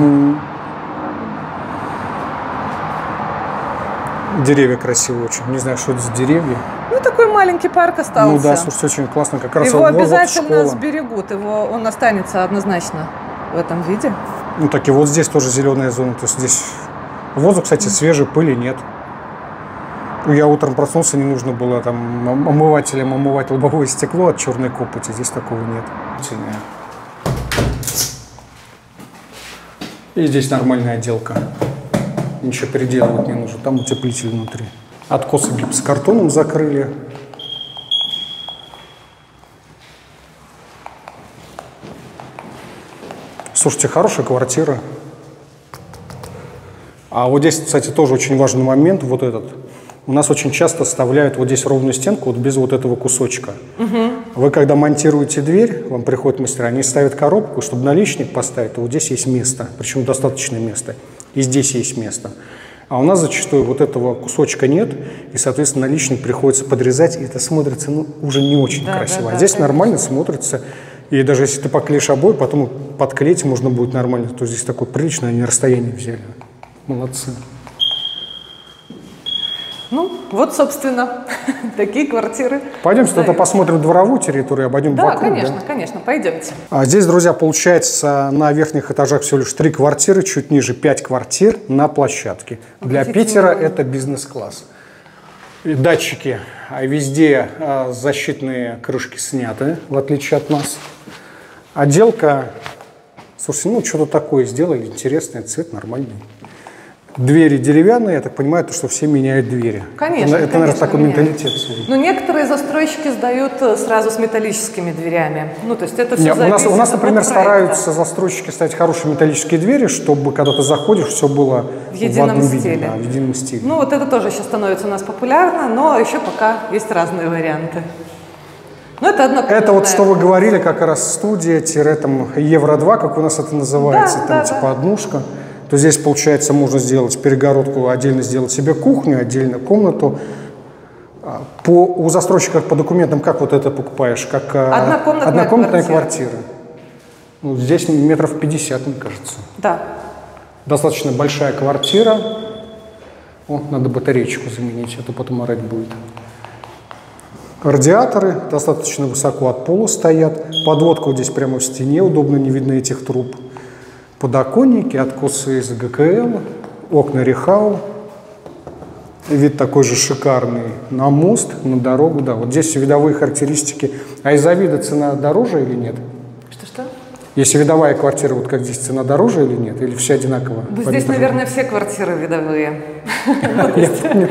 Деревья красивые очень. Не знаю, что это за деревья. Ну, такой маленький парк остался. Ну да, слушайте, очень классно. Как раз Его вот обязательно школа. сберегут. Его, он останется однозначно в этом виде. Ну так и вот здесь тоже зеленая зона. То есть здесь воздух, кстати, свежий, пыли нет. Я утром проснулся, не нужно было там ом- омывателем омывать лобовое стекло от черной копоти. Здесь такого нет. И здесь нормальная отделка. Ничего переделывать не нужно. Там утеплитель внутри. Откосы гипсокартоном закрыли. Слушайте, хорошая квартира. А вот здесь, кстати, тоже очень важный момент, вот этот. У нас очень часто вставляют вот здесь ровную стенку, вот без вот этого кусочка. Вы когда монтируете дверь, вам приходят мастера, они ставят коробку, чтобы наличник поставить, то вот здесь есть место, причем достаточное место. И здесь есть место. А у нас зачастую вот этого кусочка нет, и, соответственно, наличник приходится подрезать, и это смотрится ну, уже не очень Да, красиво. да, а да, здесь конечно. нормально смотрится. И даже если ты поклеишь обои, потом подклеить можно будет нормально, то здесь такое приличное они расстояние взяли. Молодцы. Ну, вот, собственно, такие квартиры. Пойдемте тогда посмотрим дворовую территорию, обойдем Да, вокруг. конечно, конечно, пойдемте. А здесь, друзья, получается на верхних этажах всего лишь три квартиры, чуть ниже пять квартир на площадке. Для Питера это бизнес-класс. Датчики, а везде а, защитные крышки сняты, в отличие от нас. Отделка, слушайте, ну что-то такое сделали, интересный цвет, нормальный. Двери деревянные, я так понимаю, то, что все меняют двери. Конечно, Это, это, наверное, конечно, такой меняют. менталитет. Но некоторые застройщики сдают э, сразу с металлическими дверями. Ну, то есть это все Не, у нас, у нас, например, проекта. стараются застройщики ставить хорошие металлические двери, чтобы когда ты заходишь, все было В едином виде, стиле. да, в едином стиле. Ну, вот это тоже сейчас становится у нас популярно, но еще пока есть разные варианты. Ну, это одно это вот что вы говорили, как раз студия, тире там Евро-2, как у нас это называется, Да, там да, типа да. однушка. То здесь, получается, можно сделать перегородку, отдельно сделать себе кухню, отдельно комнату. А, По, у застройщиков по документам как вот это покупаешь? Как а, Однокомнатная однокомнатная квартира. квартира. Ну, здесь метров 50, мне кажется. Да. Достаточно большая квартира. О, надо батареечку заменить, а то потом орать будет. Радиаторы достаточно высоко от пола стоят. Подводка вот здесь прямо в стене, удобно, не видно этих труб. Подоконники, откосы из ГКЛ, окна Рехау. Вид такой же шикарный на мост, на дорогу. Да, вот здесь видовые характеристики. А из-за вида цена дороже или нет? Что-что? Если видовая квартира, вот как здесь, цена дороже или нет? Или все одинаково? Ну, по Здесь, наверное, все квартиры видовые.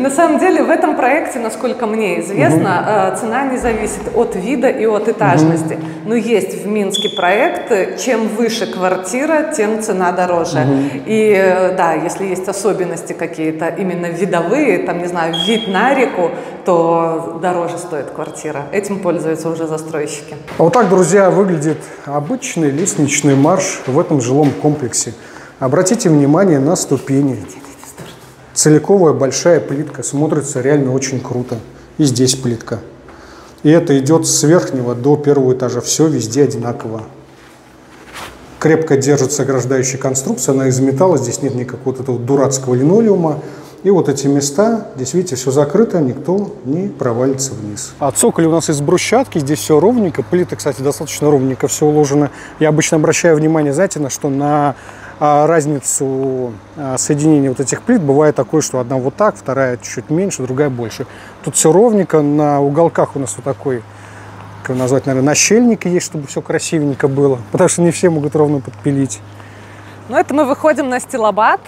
На самом деле, в этом проекте, насколько мне известно, э, цена не зависит от вида и от этажности. Но есть в Минске проекты, чем выше квартира, тем цена дороже. И э, да, если есть особенности какие-то именно видовые, там, не знаю, вид на реку, то дороже стоит квартира. Этим пользуются уже застройщики. А вот так, друзья, выглядит обычный лестничный марш в этом жилом комплексе. Обратите внимание на ступени. Целиковая большая плитка, смотрится реально очень круто. И здесь плитка. И это идет с верхнего до первого этажа. Все везде одинаково. Крепко держится ограждающая конструкция, она из металла, здесь нет никакого вот этого дурацкого линолеума. И вот эти места, здесь, видите, все закрыто, никто не провалится вниз. А цоколь у нас из брусчатки, здесь все ровненько. Плиты, кстати, достаточно ровненько все уложено. Я обычно обращаю внимание, знаете, на что? На а, разницу а, соединения вот этих плит. Бывает такое, что одна вот так, вторая чуть меньше, другая больше. Тут все ровненько, на уголках у нас вот такой, как его назвать, наверное, нащельник есть, чтобы все красивенько было. Потому что не все могут ровно подпилить. Ну, это мы выходим на стилобат.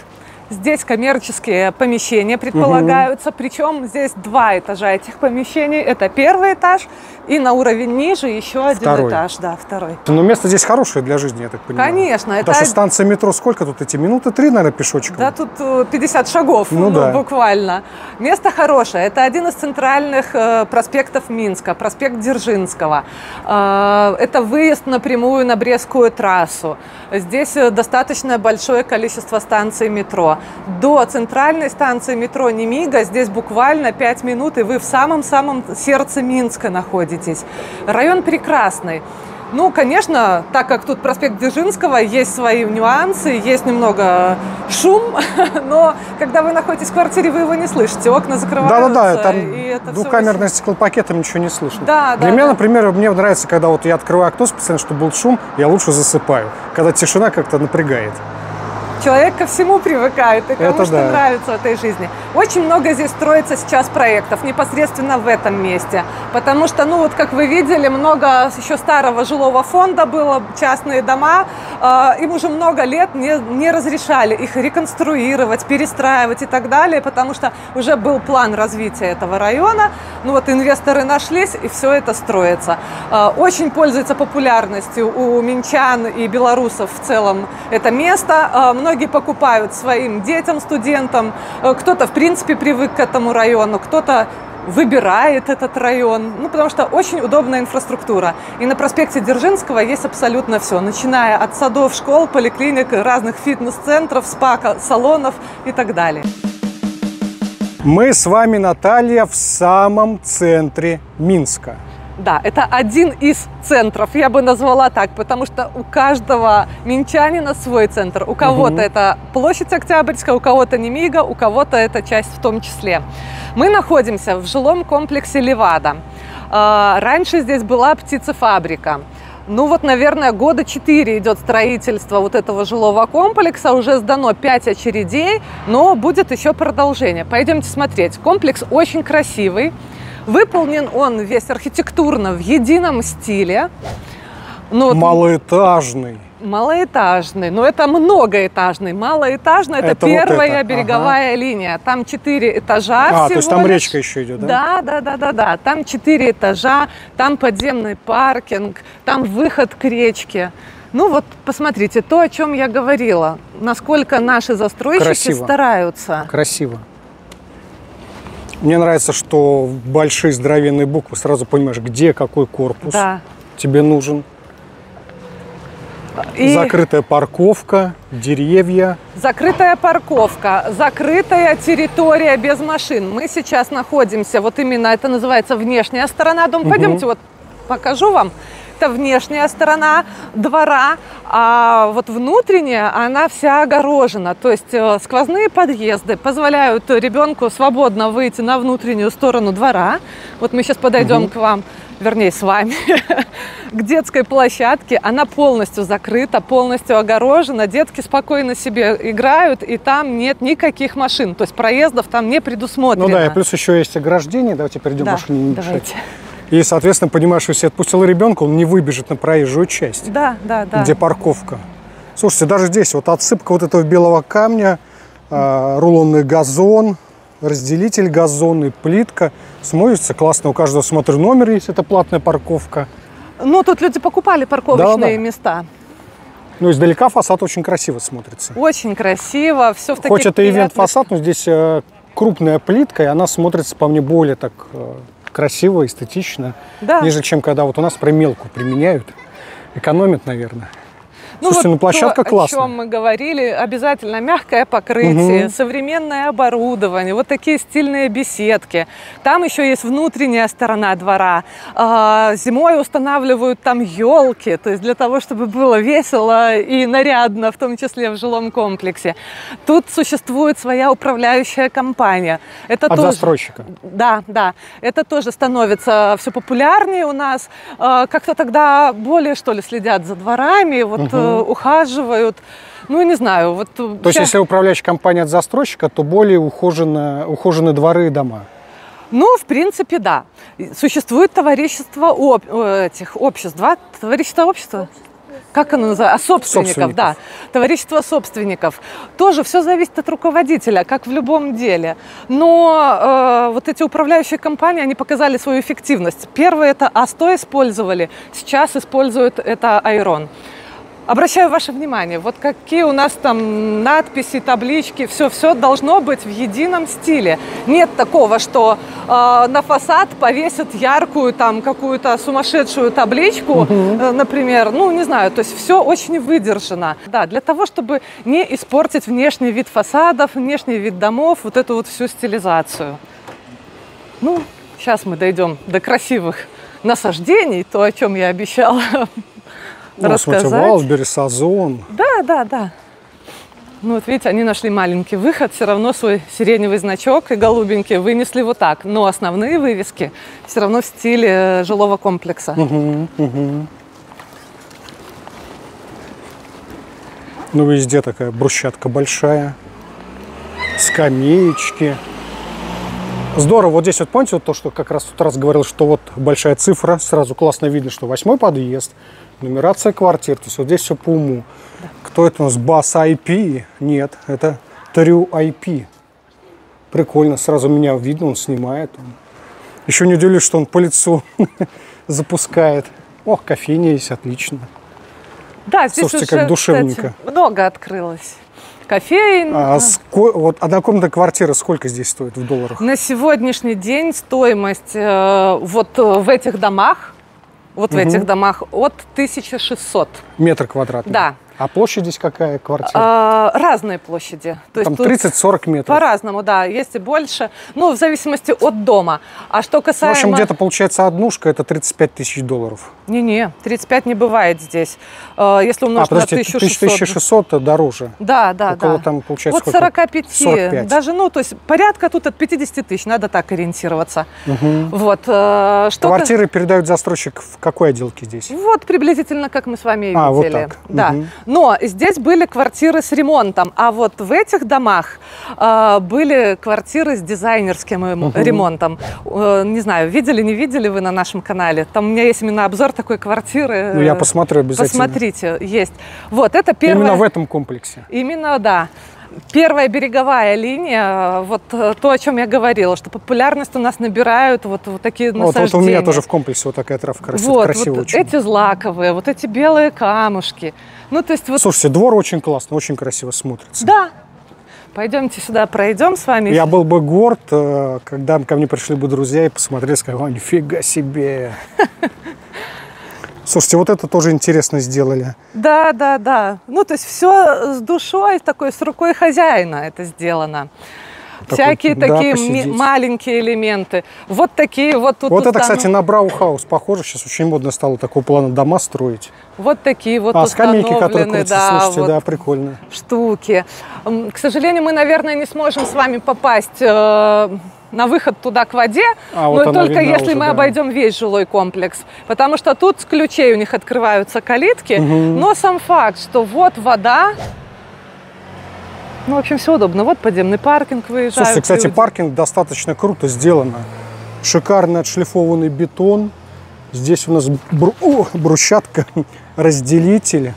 Здесь коммерческие помещения предполагаются, причем здесь два этажа этих помещений. Это первый этаж, и на уровень ниже еще один Второй. этаж, да, второй. Но место здесь хорошее для жизни, я так понимаю. Конечно, Потому это что станция метро сколько тут идти? Минуты три, наверное, пешочком? Да, тут э, 50 шагов, Ну ну, да. буквально. Место хорошее. Это один из центральных э, проспектов Минска, проспект Дзержинского. Э, это выезд напрямую на Брестскую трассу. Здесь э, достаточно большое количество станций метро. До центральной станции метро Немига здесь буквально 5 минут, и вы в самом-самом сердце Минска находитесь. Район прекрасный. Ну, конечно, так как тут проспект Дзержинского, есть свои нюансы, есть немного шум, но когда вы находитесь в квартире, вы его не слышите, окна закрываются. Да-да-да, там всё двухкамерное стеклопакетом ничего не слышно. Да, Для да, меня, да. например, мне нравится, когда вот я открываю окно специально, чтобы был шум, я лучше засыпаю. Когда тишина как-то напрягает. Человек ко всему привыкает, и кому Это что да. нравится в этой жизни. Очень много здесь строится сейчас проектов непосредственно в этом месте. Потому что, ну вот как вы видели, много еще старого жилого фонда было, частные дома. э, им уже много лет не, не разрешали их реконструировать, перестраивать и так далее, потому что уже был план развития этого района. Ну вот инвесторы нашлись, и все это строится. Э, очень пользуется популярностью у минчан и белорусов в целом это место. Э, Многие покупают своим детям, студентам. Э, Кто-то, в принципе, привык к этому району, кто-то выбирает этот район, ну, потому что очень удобная инфраструктура. И на проспекте Дзержинского есть абсолютно все, начиная от садов, школ, поликлиник, разных фитнес-центров, спа-салонов и так далее. Мы с вами, Наталья, в самом центре Минска. Да, это один из центров, я бы назвала так, потому что у каждого минчанина свой центр. У кого-то угу. это площадь Октябрьская, у кого-то Немига, у кого-то это часть в том числе. Мы находимся в жилом комплексе Левада. А, раньше здесь была птицефабрика. Ну вот, наверное, года четыре идет строительство вот этого жилого комплекса. Уже сдано пять очередей, но будет еще продолжение. Пойдемте смотреть. Комплекс очень красивый. Выполнен он весь архитектурно в едином стиле. Ну, вот, Малоэтажный. Малоэтажный, но это многоэтажный. Малоэтажный это, это первая вот это. береговая ага. линия. Там четыре этажа. А, то есть там лишь. речка еще идет, да? Да, да, да, да, да. Там четыре этажа, там подземный паркинг, там выход к речке. Ну вот посмотрите, то, о чем я говорила, насколько наши застройщики Красиво. стараются. Красиво. Мне нравится, что большие здоровенные буквы, сразу понимаешь, где какой корпус да. тебе нужен. И... Закрытая парковка, деревья. Закрытая парковка, закрытая территория без машин. Мы сейчас находимся, вот именно это называется внешняя сторона дома. Угу. Пойдемте, вот покажу вам это внешняя сторона двора, а вот внутренняя, она вся огорожена. То есть э, сквозные подъезды позволяют ребенку свободно выйти на внутреннюю сторону двора. Вот мы сейчас подойдем угу. к вам, вернее, с вами, к детской площадке. Она полностью закрыта, полностью огорожена. Детки спокойно себе играют, и там нет никаких машин. То есть проездов там не предусмотрено. Ну да, и плюс еще есть ограждение. Давайте перейдем да, машине не давайте. Мешать. И, соответственно, понимаешь, если отпустил ребенка, он не выбежит на проезжую часть. Да, да, да. Где парковка. Слушайте, даже здесь вот отсыпка вот этого белого камня, э, рулонный газон, разделитель газонный, плитка. Смотрится классно, у каждого смотрю номер есть, это платная парковка. Ну, тут люди покупали парковочные да, да. места. Ну, издалека фасад очень красиво смотрится. Очень красиво, все в таких Хоть это ивент-фасад, но здесь э, крупная плитка, и она смотрится по мне более так э, красиво, эстетично, да. нежели чем когда вот у нас про мелку применяют. Экономят, наверное. Ну, Слушайте, вот ну площадка то, классная. о чем мы говорили, обязательно мягкое покрытие, угу. современное оборудование, вот такие стильные беседки. Там еще есть внутренняя сторона двора. А, зимой устанавливают там елки, то есть для того, чтобы было весело и нарядно, в том числе в жилом комплексе. Тут существует своя управляющая компания. Это От тоже, застройщика? Да, да. Это тоже становится все популярнее у нас. А, как-то тогда более, что ли, следят за дворами. Вот угу ухаживают. Ну, не знаю. Вот То сейчас... есть, если управляющая компания от застройщика, то более ухожены, ухожены дворы и дома? Ну, в принципе, да. Существует товарищество об, э, этих обществ, два товарищества общества? как оно называется, а собственников, собственников, да, товарищество собственников. Тоже все зависит от руководителя, как в любом деле. Но э, вот эти управляющие компании, они показали свою эффективность. Первое это А100 использовали, сейчас используют это Айрон. Обращаю ваше внимание, вот какие у нас там надписи, таблички, все-все должно быть в едином стиле. Нет такого, что э, на фасад повесят яркую там какую-то сумасшедшую табличку, угу. э, например, ну не знаю, то есть все очень выдержано. Да, для того, чтобы не испортить внешний вид фасадов, внешний вид домов, вот эту вот всю стилизацию. Ну, сейчас мы дойдем до красивых насаждений, то, о чем я обещала ну, рассказать. Валсбери, Сазон. Да, да, да. Ну вот видите, они нашли маленький выход, все равно свой сиреневый значок и голубенький вынесли вот так. Но основные вывески все равно в стиле э, жилого комплекса. Угу, угу. Ну везде такая брусчатка большая, скамеечки. Здорово, вот здесь вот помните вот то, что как раз тут раз говорил, что вот большая цифра, сразу классно видно, что восьмой подъезд, Нумерация квартир, то есть вот здесь все по уму. Да. Кто это у нас? Бас IP? Нет, это Трю IP. Прикольно, сразу меня видно, он снимает. Еще не удивлюсь, что он по лицу запускает. Ох, кофейня есть, отлично. Да, здесь Слушайте, уже, как душевненько. Кстати, много открылось. Кофеин. А, ско... вот однокомнатная квартира сколько здесь стоит в долларах? На сегодняшний день стоимость э, вот э, в этих домах вот угу. в этих домах от 1600. Метр квадратный? Да. А площадь здесь какая квартира? А, разные площади. То Там 30-40 метров. По-разному, да. Есть и больше. Ну, в зависимости от дома. А что касаемо... В общем, где-то получается однушка, это 35 тысяч долларов. Не-не, 35 не бывает здесь. А, если умножить а, подожди, на 1600. 1600 дороже. Да, да, Около да. там получается От 45. 45. Даже, ну, то есть порядка тут от 50 тысяч. Надо так ориентироваться. Угу. Вот. Э, что Квартиры передают застройщик в какой отделке здесь? Вот приблизительно, как мы с вами видели. А, вот так. Да. Угу. Но здесь были квартиры с ремонтом, а вот в этих домах э, были квартиры с дизайнерским угу. ремонтом. Э, не знаю, видели, не видели вы на нашем канале? Там у меня есть именно обзор такой квартиры. Ну, я посмотрю обязательно. Посмотрите, есть. Вот, это первое. Именно в этом комплексе? Именно, да. Первая береговая линия, вот э, то, о чем я говорила, что популярность у нас набирают вот, вот такие вот, насаждения. Вот у меня тоже в комплексе вот такая травка растет, вот, красиво вот очень. эти злаковые, вот эти белые камушки. Ну, то есть вот... Слушайте, двор очень классный, очень красиво смотрится. Да. Пойдемте сюда, пройдем с вами. Я был бы горд, э, когда ко мне пришли бы друзья и посмотрели, сказали, нифига себе. Слушайте, вот это тоже интересно сделали. Да, да, да. Ну, то есть все с душой, такой, с рукой хозяина это сделано. Такой, Всякие да, такие посидеть. маленькие элементы. Вот такие вот тут. Вот это, кстати, на Браухаус похоже. Сейчас очень модно стало такого плана дома строить. Вот такие вот а, скамейки, которые крутятся, да, слушайте, вот да, прикольно. Штуки. К сожалению, мы, наверное, не сможем с вами попасть э, на выход туда к воде, а, но вот только если уже, мы да. обойдем весь жилой комплекс. Потому что тут с ключей у них открываются калитки, угу. но сам факт, что вот вода, ну, в общем, все удобно. Вот подземный паркинг выезжает. Слушайте, кстати, люди. паркинг достаточно круто сделано. Шикарный отшлифованный бетон. Здесь у нас бру... О, брусчатка, разделитель,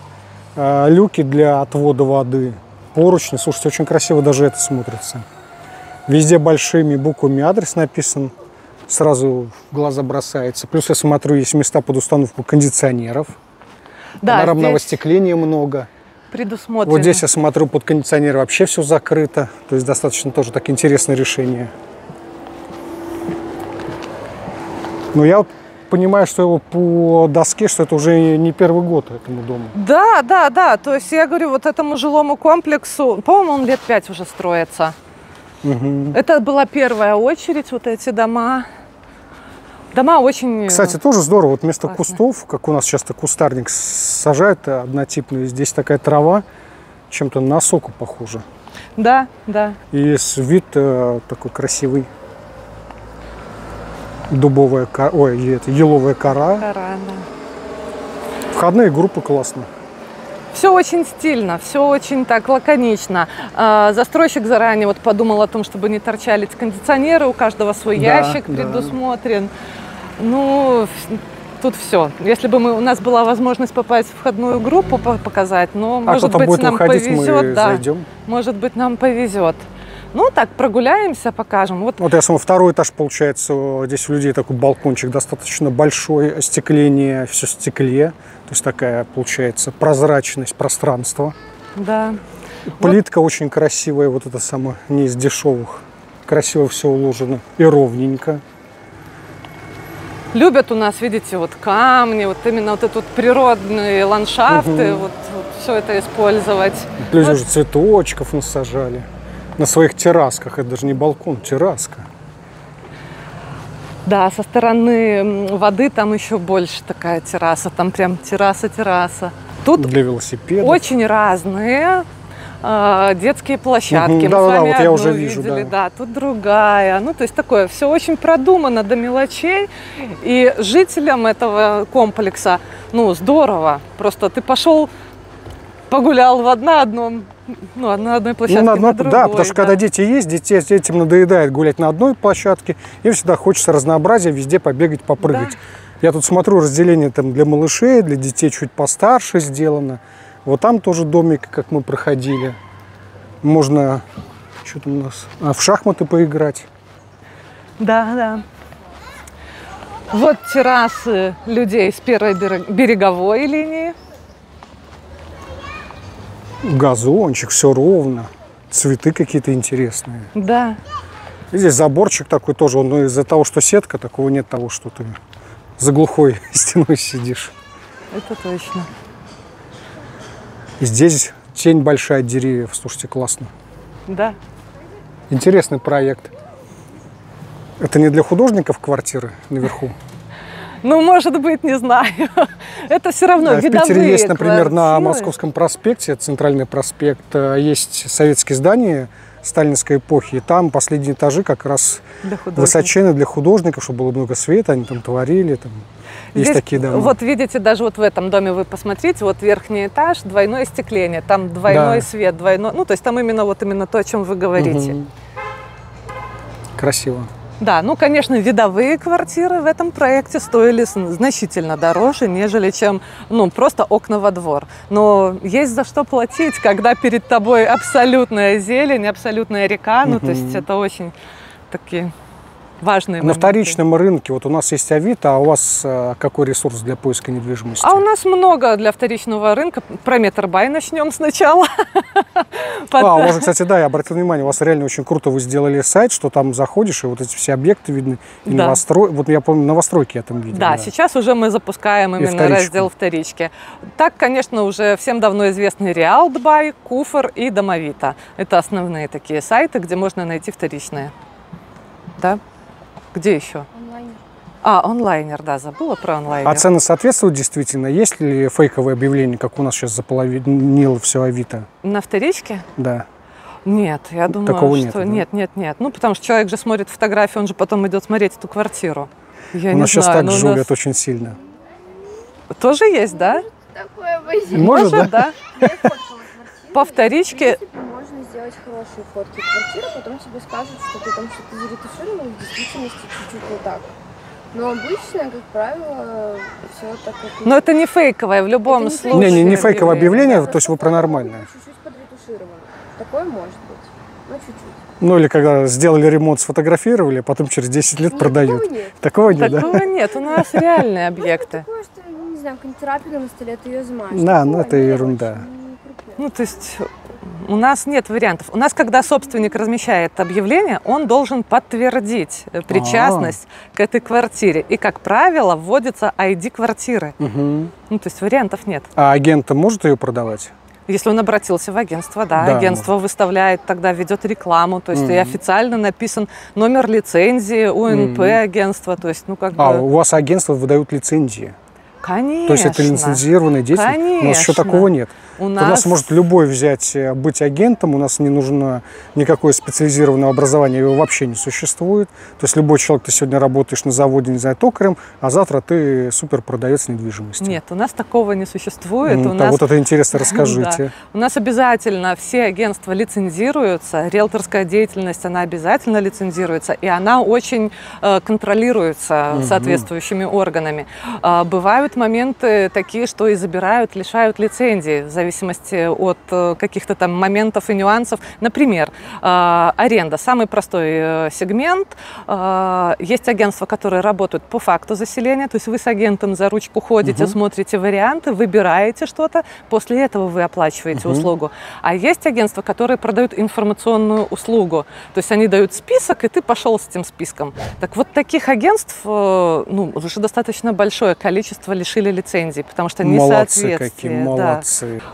э, люки для отвода воды, поручни. Слушайте, очень красиво даже это смотрится. Везде большими буквами адрес написан. Сразу в глаза бросается. Плюс я смотрю, есть места под установку кондиционеров. Да, Панорамного стекления много. Предусмотрено. Вот здесь я смотрю, под кондиционер вообще все закрыто. То есть достаточно тоже так интересное решение. Но я вот понимаю, что его по доске, что это уже не первый год этому дому. Да, да, да. То есть я говорю, вот этому жилому комплексу, по-моему, он лет пять уже строится. Угу. Это была первая очередь, вот эти дома. Дома очень... Кстати, тоже здорово. Вот вместо классные. кустов, как у нас часто кустарник сажают однотипный, здесь такая трава, чем-то на соку похожа. Да, да. И вид э, такой красивый. Дубовая кора, ой, это еловая кора. Кора, да. Входные группы классные. Все очень стильно, все очень так лаконично. А, застройщик заранее вот подумал о том, чтобы не торчали кондиционеры, у каждого свой да, ящик да. предусмотрен. Ну, тут все. Если бы мы, у нас была возможность попасть в входную группу показать, но, а может быть, нам выходить, повезет. да, зайдем. Может быть, нам повезет. Ну, так, прогуляемся, покажем. Вот, вот я смотрю, второй этаж, получается, здесь у людей такой балкончик достаточно большой, остекление, все в стекле. То есть такая, получается, прозрачность пространства. Да. Плитка вот. очень красивая, вот это самое, не из дешевых. Красиво все уложено и ровненько. Любят у нас, видите, вот камни, вот именно вот эти вот природные ландшафты, угу. вот, вот все это использовать. Люди вот. уже цветочков насажали на своих террасках. Это даже не балкон, терраска. Да, со стороны воды там еще больше такая терраса. Там прям терраса-терраса. Тут для велосипедов. Очень разные э, детские площадки. Угу, Мы да, с вами да, вот я уже вижу, видели, да. да, тут другая. Ну, то есть такое все очень продумано до мелочей. И жителям этого комплекса, ну, здорово. Просто ты пошел, погулял в одно одном ну, на одной площадке, ну, на одной, на другой, Да, потому что да. когда дети есть, дети, детям надоедает гулять на одной площадке, им всегда хочется разнообразия, везде побегать, попрыгать. Да. Я тут смотрю, разделение там для малышей, для детей чуть постарше сделано. Вот там тоже домик, как мы проходили. Можно, что там у нас, а, в шахматы поиграть. Да, да. Вот террасы людей с первой береговой линии газончик, все ровно. Цветы какие-то интересные. Да. И здесь заборчик такой тоже, но из-за того, что сетка, такого нет того, что ты за глухой стеной сидишь. Это точно. И здесь тень большая от деревьев. Слушайте, классно. Да. Интересный проект. Это не для художников квартиры наверху? Ну, может быть, не знаю. Это все равно Да, в видовые Питере есть, например, на квартиры. Московском проспекте, центральный проспект, э, есть советские здания сталинской эпохи, и там последние этажи как раз Для высоченные для художников, чтобы было много света, они там творили, там есть Здесь, такие дома. Вот видите, даже вот в этом доме вы посмотрите, вот верхний этаж, двойное остекление, там двойной Да. свет, двойной, ну то есть там именно вот именно то, о чем вы говорите. Мгм. Красиво. Да, ну конечно, видовые квартиры в этом проекте стоили значительно дороже, нежели чем, ну просто окна во двор. Но есть за что платить, когда перед тобой абсолютная зелень, абсолютная река, ну то есть это очень такие важные На вторичном рынке, вот у нас есть Авито, а у вас э, какой ресурс для поиска недвижимости? А у нас много для вторичного рынка. Про метрбай начнем сначала. А, у вас, кстати, да, я обратил внимание, у вас реально очень круто вы сделали сайт, что там заходишь, и вот эти все объекты видны. И Да. новостро- Вот я помню, новостройки я там видел. Да, сейчас уже мы запускаем именно вторичку. раздел вторички. Так, конечно, уже всем давно известны Реалдбай, Куфор и Домовито. Это основные такие сайты, где можно найти вторичные. Да? Где еще? А, онлайнер, да, забыла про онлайнер. А цены соответствуют действительно? Есть ли фейковые объявления, как у нас сейчас заполовинило все Авито? На вторичке? Да. Нет, я думаю, Такого нет, что да? нет, нет, нет. Ну, потому что человек же смотрит фотографию, он же потом идет смотреть эту квартиру. Я у не нас сейчас знаю, так но у жулят нас очень сильно. тоже есть, да? Такое быть. Может, да? да? По вторичке В принципе, можно сделать хорошие фотки квартиры, потом тебе скажут, что ты там что-то заретушировал, в действительности чуть-чуть не так. Но обычно, как правило, все так как... Но это не фейковое в любом Это не случае. Не, не, не фейковое объявление, Да, то есть вы про нормальное. Чуть-чуть подретушировано. Такое может быть. Ну, чуть-чуть. Ну или когда сделали ремонт, сфотографировали, а потом через 10 лет Ну, продают. Такого нет. Такого нет, да? Такого нет, у нас реальные объекты. Такое, что, не знаю, какая-нибудь на столе, ты ее измажешь. Да, ну это ерунда. очень. Ну, то есть у нас нет вариантов. У нас, когда собственник размещает объявление, он должен подтвердить э, причастность к этой квартире. И, как правило, вводится ID квартиры. Мгм. Ну, то есть вариантов нет. А агент может ее продавать? Если он обратился в агентство, да, Да, агентство выставляет, тогда ведет рекламу, то есть и Мгм. официально написан номер лицензии, УНП Мгм. агентства, то есть, ну, как А, бы, у вас агентства выдают лицензии. Конечно. То есть это лицензированные действия? У нас еще Конечно. такого нет. У У нас может любой взять, э, быть агентом, у нас не нужно никакое специализированное образование, его вообще не существует. То есть любой человек, ты сегодня работаешь на заводе, не знаю, токарем, а завтра ты супер продавец недвижимости. Нет, у нас такого не существует. М, у так нас Вот это интересно, расскажите. У нас обязательно все агентства лицензируются, риэлторская деятельность, она обязательно лицензируется, и она очень э, контролируется соответствующими органами. А, бывают моменты такие, что и забирают, лишают лицензии в зависимости от э, каких-то там моментов и нюансов. Например, э, аренда, самый простой э, сегмент. Есть агентства, которые работают по факту заселения, то есть вы с агентом за ручку ходите, Мгм. смотрите варианты, выбираете что-то, после этого вы оплачиваете Мгм. услугу. А есть агентства, которые продают информационную услугу. То есть они дают список, и ты пошел с этим списком. Так вот таких агентств ну, уже достаточно большое количество лишили лицензий, потому что Молодцы несоответствие. какие, да.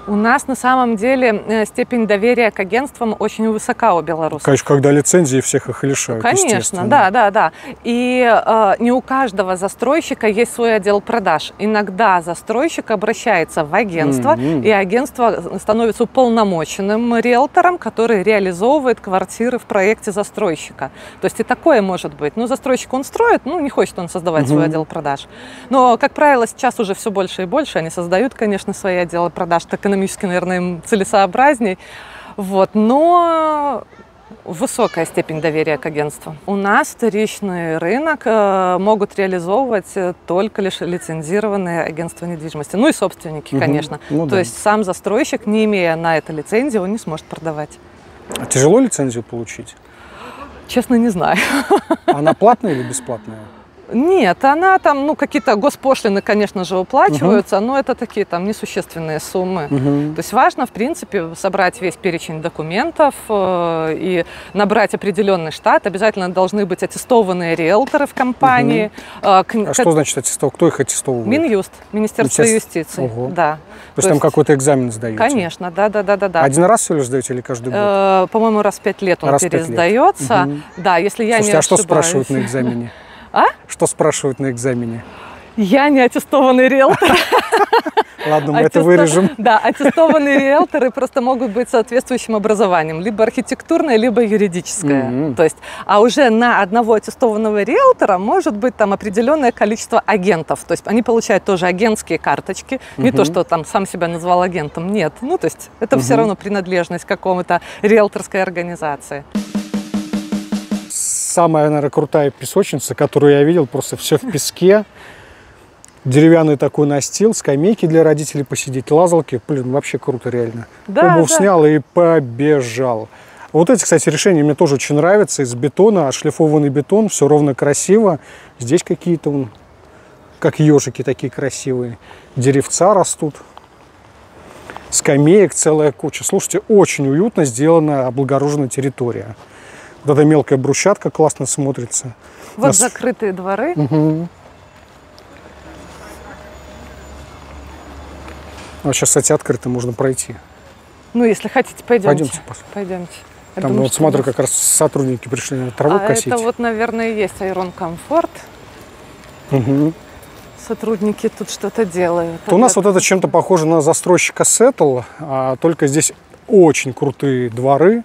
У нас на самом деле э, степень доверия к агентствам очень высока у белорусов. Конечно, когда лицензии всех их лишают, Конечно, естественно. да, да, да. И э, не у каждого застройщика есть свой отдел продаж. Иногда застройщик обращается в агентство, Мгм. и агентство становится уполномоченным риэлтором, который реализовывает квартиры в проекте застройщика. То есть и такое может быть. Ну, застройщик он строит, ну, не хочет он создавать свой Мгм. отдел продаж. Но, как правило, сейчас уже все больше и больше они создают, конечно, свои отделы продаж. Это экономически, наверное, им целесообразней. Вот. Но высокая степень доверия к агентству. У нас вторичный рынок э, могут реализовывать э, только лишь лицензированные агентства недвижимости. Ну и собственники, Мгм. конечно. Ну То да. есть сам застройщик, не имея на это лицензии, он не сможет продавать. А Тяжело лицензию получить? Честно, не знаю. Она платная или бесплатная? Нет, она там, ну, какие-то госпошлины, конечно же, уплачиваются, но это такие там несущественные суммы. Мгм. То есть важно, в принципе, собрать весь перечень документов э, и набрать определенный штат. Обязательно должны быть аттестованные риэлторы в компании. Э, к- А что значит аттестовать? Кто их аттестовывает? Минюст, Министерство Министерство- юстиции. Ого. Да. То есть там какой-то экзамен сдаете? Конечно, да, да, да, да, да. Один раз все ли сдаете или каждый год? Э, По-моему, раз в пять лет он Раз пересдается. Мгм. Да, если я Слушайте, не а что ошибаюсь. спрашивают на экзамене? А? Что спрашивают на экзамене? Я не аттестованный риэлтор. Ладно, мы это Аттесто- вырежем. Да, аттестованные риэлторы просто могут быть соответствующим образованием, либо архитектурное, либо юридическое. Мгм. То есть, а уже на одного аттестованного риэлтора может быть там определенное количество агентов. То есть они получают тоже агентские карточки. Не то, что там сам себя назвал агентом, нет. Ну, то есть это все равно принадлежность к какому-то риэлторской организации. Самая, наверное, крутая песочница, которую я видел, просто все в песке. Деревянный такой настил, скамейки для родителей посидеть, лазалки. Блин, вообще круто реально. Да, Обувь да. снял и побежал. Вот эти, кстати, решения мне тоже очень нравятся. Из бетона, отшлифованный бетон, все ровно красиво. Здесь какие-то, как ежики такие красивые. Деревца растут. Скамеек целая куча. Слушайте, очень уютно сделана облагороженная территория. Вот эта мелкая брусчатка классно смотрится. Вот Нас- закрытые дворы. Мгм. А сейчас, кстати, открыто, можно пройти. Ну, если хотите, пойдемте. Пойдемте, Пойдемте. Я Там думаю, вот смотрю, как раз сотрудники пришли траву а косить. это вот, наверное, и есть Айрон Комфорт. Мгм. Сотрудники тут что-то делают. То у нас вот это чем-то похоже на застройщика Сеттл, а только здесь очень крутые дворы,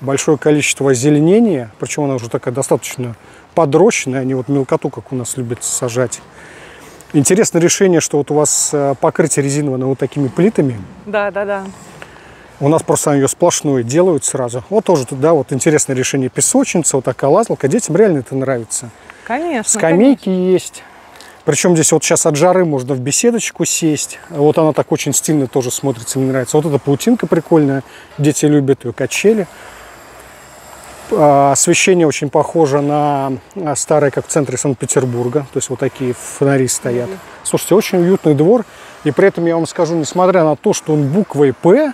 большое количество озеленения, причем она уже такая достаточно подрощенная, а не вот мелкоту, как у нас любят сажать. Интересное решение, что вот у вас э, покрытие резиновое вот такими плитами. Да, да, да. У нас просто ее сплошную делают сразу. Вот тоже тут, да, вот интересное решение. Песочница, вот такая лазалка. Детям реально это нравится. Конечно. Скамейки есть. Причем здесь вот сейчас от жары можно в беседочку сесть. Вот она так очень стильно тоже смотрится, мне нравится. Вот эта паутинка прикольная. Дети любят ее, качели. А, Освещение очень похоже на а, старое, как в центре Санкт-Петербурга. То есть вот такие фонари стоят. Слушайте, очень уютный двор. И при этом я вам скажу, несмотря на то, что он буквой «П»,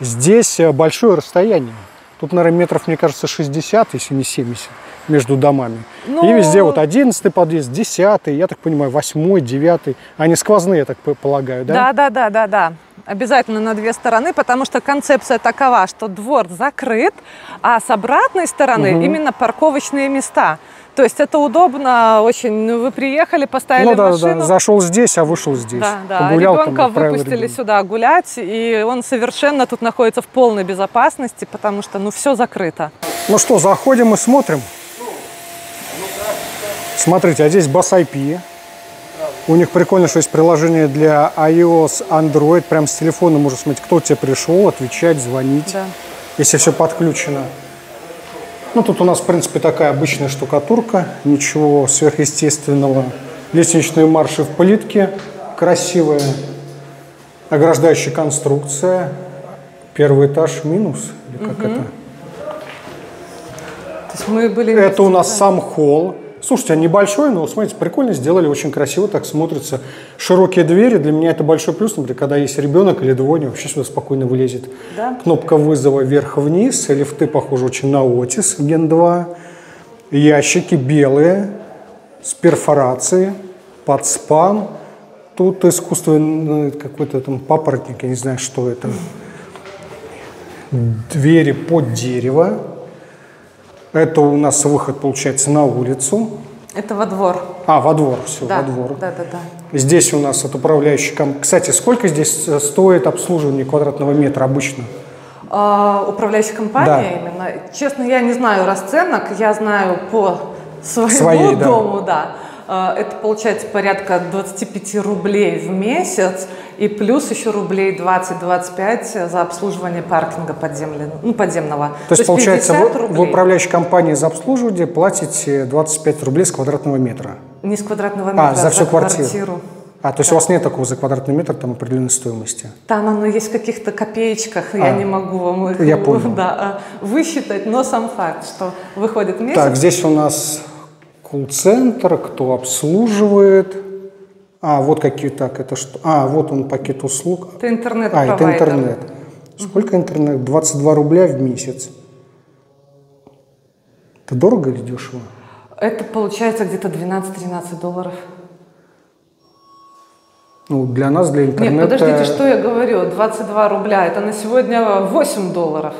здесь э, большое расстояние. Тут, наверное, метров, мне кажется, 60, если не 70 между домами. И Ну, везде вот 11 подъезд, 10, я так понимаю, 8, 9. Они сквозные, я так полагаю, да? Да, да, да, да, да. Обязательно на две стороны, потому что концепция такова, что двор закрыт, а с обратной стороны Мгм. именно парковочные места. То есть это удобно очень. Ну, Вы приехали, поставили Ну да, машину. да, зашел здесь, а вышел здесь. Да, да. Погулял там, Ребенка отправил выпустили ребенка. сюда гулять, и он совершенно тут находится в полной безопасности, потому что ну все закрыто. Ну что, заходим и смотрим. Смотрите, а здесь Bass IP. У них прикольно, что есть приложение для iOS, Android. Прям с телефона можно смотреть, кто тебе пришел, отвечать, звонить, Да. если все подключено. Ну, тут у нас, в принципе, такая обычная штукатурка, ничего сверхъестественного. Лестничные марши в плитке, красивая. Ограждающая конструкция. Первый этаж минус, или как это? То есть мы были... Это у нас да. сам холл. Слушайте, он небольшой, но, смотрите, прикольно сделали, очень красиво так смотрится. Широкие двери, для меня это большой плюс, например, когда есть ребенок или двойня, вообще сюда спокойно вылезет. Да. Кнопка вызова вверх-вниз, лифты похожи очень на Otis Gen 2. Ящики белые, с перфорацией, под спам. Тут искусственный какой-то там папоротник, я не знаю, что это. Двери под дерево. Это у нас выход, получается, на улицу. Это во двор. А, во двор, все, Да, во двор. да, да, да. Здесь у нас от управляющей ком- Кстати, сколько здесь э, стоит обслуживание квадратного метра обычно? А, управляющая компания Да. именно. Честно, я не знаю расценок, я знаю по своему Своей, да. дому, да. А, Это получается порядка 25 рублей в месяц и плюс еще рублей 20-25 за обслуживание паркинга подземлен- ну, подземного. То есть, получается, 50 вы, рублей. вы управляющей компании за обслуживание платите 25 рублей с квадратного метра. Не с квадратного метра, А, за всю квартиру. А, то есть у вас нет такого за квадратный метр там определенной стоимости? Там оно есть в каких-то копеечках, я А, не могу вам их я понял. да, а, высчитать, но сам факт, что выходит месяц. Так, здесь у нас колл-центр, кто обслуживает. А, вот какие так, это что? А, вот он пакет услуг. Это интернет А, это интернет. Сколько интернет? 22 рубля в месяц. Это дорого или дешево? Это получается где-то 12-13 долларов. Ну, для нас, для интернета... Нет, подождите, что я говорю? 22 рубля, это на сегодня 8 долларов.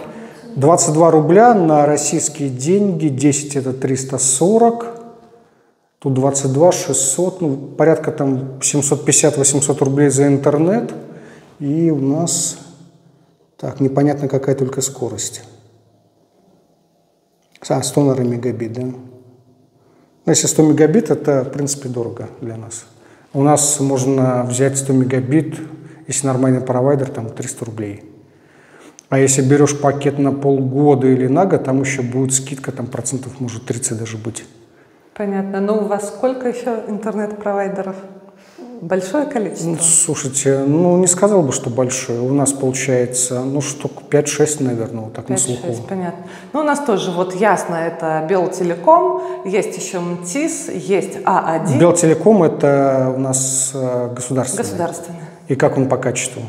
22 рубля на российские деньги, 10 это 340, тут 22 600, ну, порядка там 750-800 рублей за интернет. И у нас, так, непонятно какая только скорость. А, 100 наверное, мегабит, да? Ну, если 100 мегабит, это, в принципе, дорого для нас. У нас можно взять 100 мегабит, если нормальный провайдер, там 300 рублей. А если берешь пакет на полгода или на год, там еще будет скидка, там процентов может 30 даже быть. Понятно. Но у вас сколько еще интернет-провайдеров? Большое количество? Ну, слушайте, ну не сказал бы, что большое. У нас получается, ну штук 5-6, наверное, вот так 5, на слуху. 6, понятно. Ну у нас тоже, вот ясно, это Белтелеком, есть еще МТИС, есть А1. Белтелеком это у нас э, государственный. Государственный. И как он по качеству?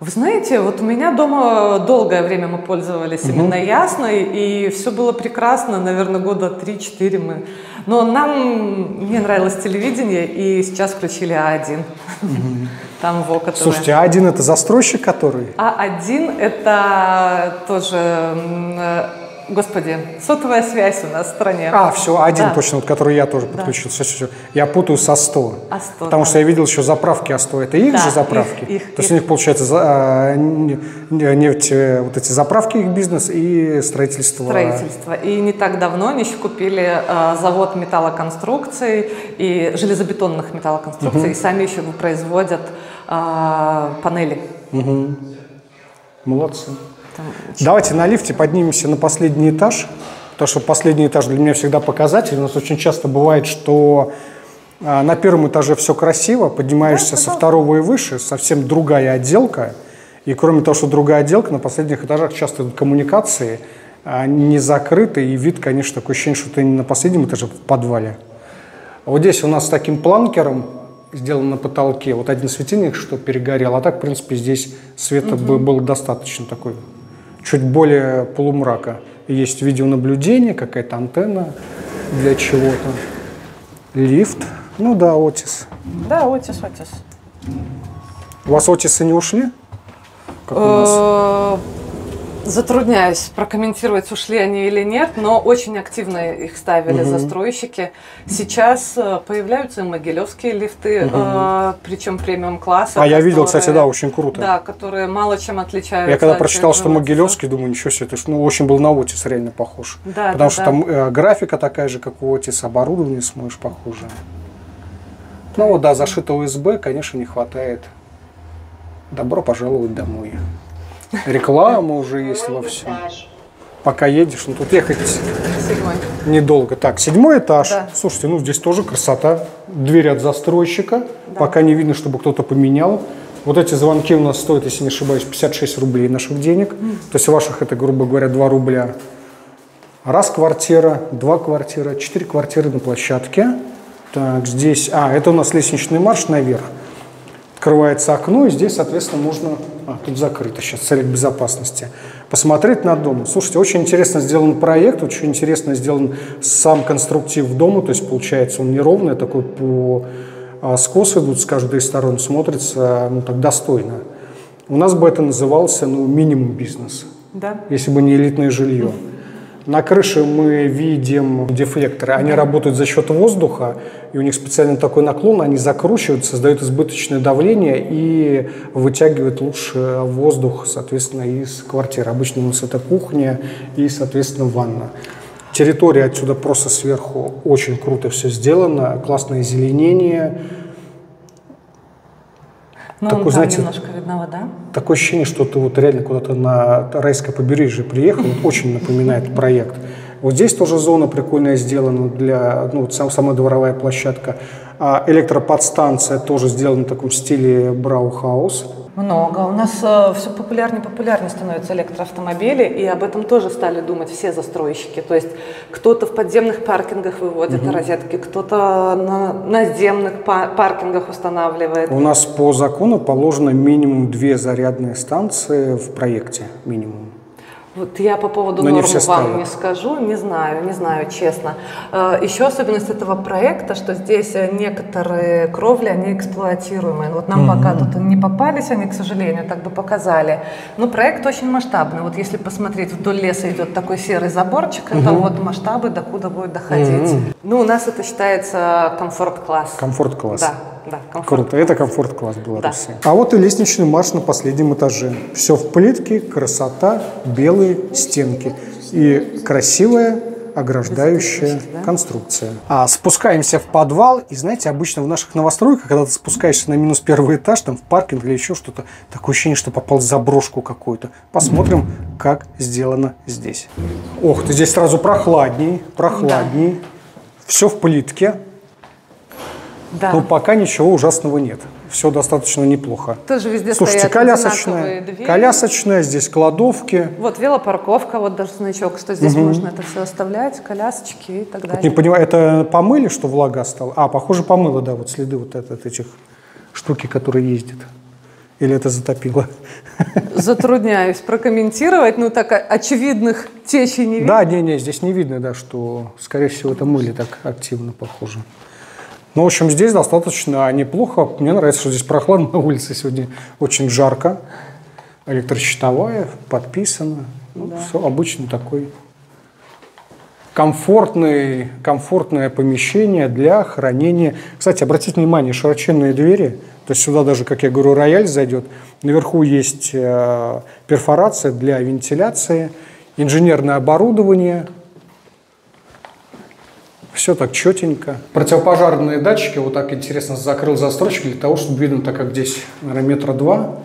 Вы знаете, вот у меня дома долгое время мы пользовались угу. именно Ясной, и все было прекрасно, наверное, года 3-4 мы. Но нам, мне нравилось телевидение, и сейчас включили А1. Угу. Там ВОК Слушайте, А1 это застройщик который? А1 это тоже Господи, сотовая связь у нас в стране. А, все, один да. точно, вот, который я тоже подключил. Да. Все, все, все. Я путаю со 100. А 100 потому да. что я видел еще заправки А100. Это их да, же заправки? Их, их, То есть их. у них получается а, нефть, э, вот эти заправки их бизнес и строительство. Строительство. И не так давно они еще купили а, завод металлоконструкций и железобетонных металлоконструкций. Угу. И сами еще производят а, панели. Угу. Молодцы. Давайте на лифте поднимемся на последний этаж, потому что последний этаж для меня всегда показатель. У нас очень часто бывает, что а, на первом этаже все красиво, поднимаешься да, со второго и выше, совсем другая отделка. И кроме того, что другая отделка, на последних этажах часто идут коммуникации, не закрыты, и вид, конечно, такое ощущение, что ты не на последнем этаже, в подвале. Вот здесь у нас с таким планкером сделан на потолке, вот один светильник, что перегорел, а так, в принципе, здесь света угу. было достаточно такой чуть более полумрака. Есть видеонаблюдение, какая-то антенна для чего-то. Лифт. Ну да, Отис. Да, Отис, Отис. У вас Отисы не ушли? Как у нас? Затрудняюсь прокомментировать, ушли они или нет, но очень активно их ставили угу. застройщики. Сейчас э, появляются и могилевские лифты, угу. э, причем премиум класса. А я видел, кстати, да, очень круто. Да, которые мало чем отличаются. Я когда прочитал, что могилевский, думаю, ничего себе, это ну, очень был на Отис реально похож. Да, Потому да, что да. там э, графика такая же, как у Отис, оборудование сможешь похоже. Ну вот, да, зашито УСБ, конечно, не хватает. Добро пожаловать домой. Реклама уже есть во всем. Пока едешь, ну тут ехать седьмой. недолго. Так, седьмой этаж. Да. Слушайте, ну здесь тоже красота. Дверь от застройщика. Да. Пока не видно, чтобы кто-то поменял. Вот эти звонки у нас стоят, если не ошибаюсь, 56 рублей наших денег. Mm. То есть ваших это, грубо говоря, 2 рубля. Раз квартира, два квартира, четыре квартиры на площадке. Так, здесь... А, это у нас лестничный марш наверх. Открывается окно, и здесь, соответственно, можно а, тут закрыто сейчас, цель безопасности. Посмотреть на дом. Слушайте, очень интересно сделан проект, очень интересно сделан сам конструктив дома, то есть получается он неровный, такой по а, скосу идут с каждой стороны, смотрится ну, так достойно. У нас бы это назывался ну, минимум бизнес, да. если бы не элитное жилье. На крыше мы видим дефлекторы. Они работают за счет воздуха, и у них специально такой наклон, они закручивают, создают избыточное давление и вытягивают лучше воздух, соответственно, из квартиры. Обычно у нас это кухня и, соответственно, ванна. Территория отсюда просто сверху очень круто все сделано, классное зеленение, ну, такой, знаете, немножко видна вода. Такое ощущение, что ты вот реально куда-то на райское побережье приехал, очень напоминает проект. Вот здесь тоже зона прикольная сделана для, ну, сам, сама дворовая площадка. А электроподстанция тоже сделана в таком стиле Браухаус. Много. У нас э, все популярнее и популярнее становятся электроавтомобили, и об этом тоже стали думать все застройщики. То есть кто-то в подземных паркингах выводит угу. розетки, кто-то на наземных паркингах устанавливает. У нас по закону положено минимум две зарядные станции в проекте, минимум. Вот я по поводу Но норм не вам не скажу, не знаю, не знаю, честно. Э, Еще особенность этого проекта, что здесь э, некоторые кровли, они эксплуатируемые. Вот нам mm-hmm. пока тут не попались они, к сожалению, так бы показали. Но проект очень масштабный. Вот если посмотреть, вдоль леса идет такой серый заборчик, mm-hmm. это вот масштабы, докуда будет доходить. Mm-hmm. Ну, у нас это считается комфорт-класс. Комфорт-класс. Да. Да, комфорт. Круто. Это комфорт-класс Беларуси. Да. А вот и лестничный марш на последнем этаже. Все в плитке, красота, белые стенки и красивая ограждающая да? конструкция. А спускаемся в подвал, и знаете, обычно в наших новостройках, когда ты спускаешься на минус первый этаж, там в паркинг или еще что-то, такое ощущение, что попал в заброшку какую-то. Посмотрим, как сделано здесь. Ох, ты здесь сразу прохладней, прохладней. Да. Все в плитке, да. Но пока ничего ужасного нет. Все достаточно неплохо. Тоже везде Слушайте, стоят колясочная, двери. колясочная, здесь кладовки. Вот велопарковка, вот даже значок, что здесь угу. можно это все оставлять, колясочки и так далее. Вот не понимаю, это помыли, что влага стала? А, похоже, помыло, да, вот следы вот от, от этих штуки, которые ездят. Или это затопило? Затрудняюсь прокомментировать, ну так очевидных течей не видно. Да, не-не, здесь не видно, да, что, скорее всего, это мыли так активно, похоже. Ну, в общем, здесь достаточно неплохо. Мне нравится, что здесь прохладно на улице сегодня. Очень жарко. Электрощитовая, подписано. Ну, да. Все обычный такой комфортный, комфортное помещение для хранения. Кстати, обратите внимание, широченные двери. То есть сюда даже, как я говорю, рояль зайдет. Наверху есть э, перфорация для вентиляции, инженерное оборудование – все так четенько. Противопожарные датчики, вот так интересно закрыл застройщик для того, чтобы видно, так как здесь, наверное, метра два,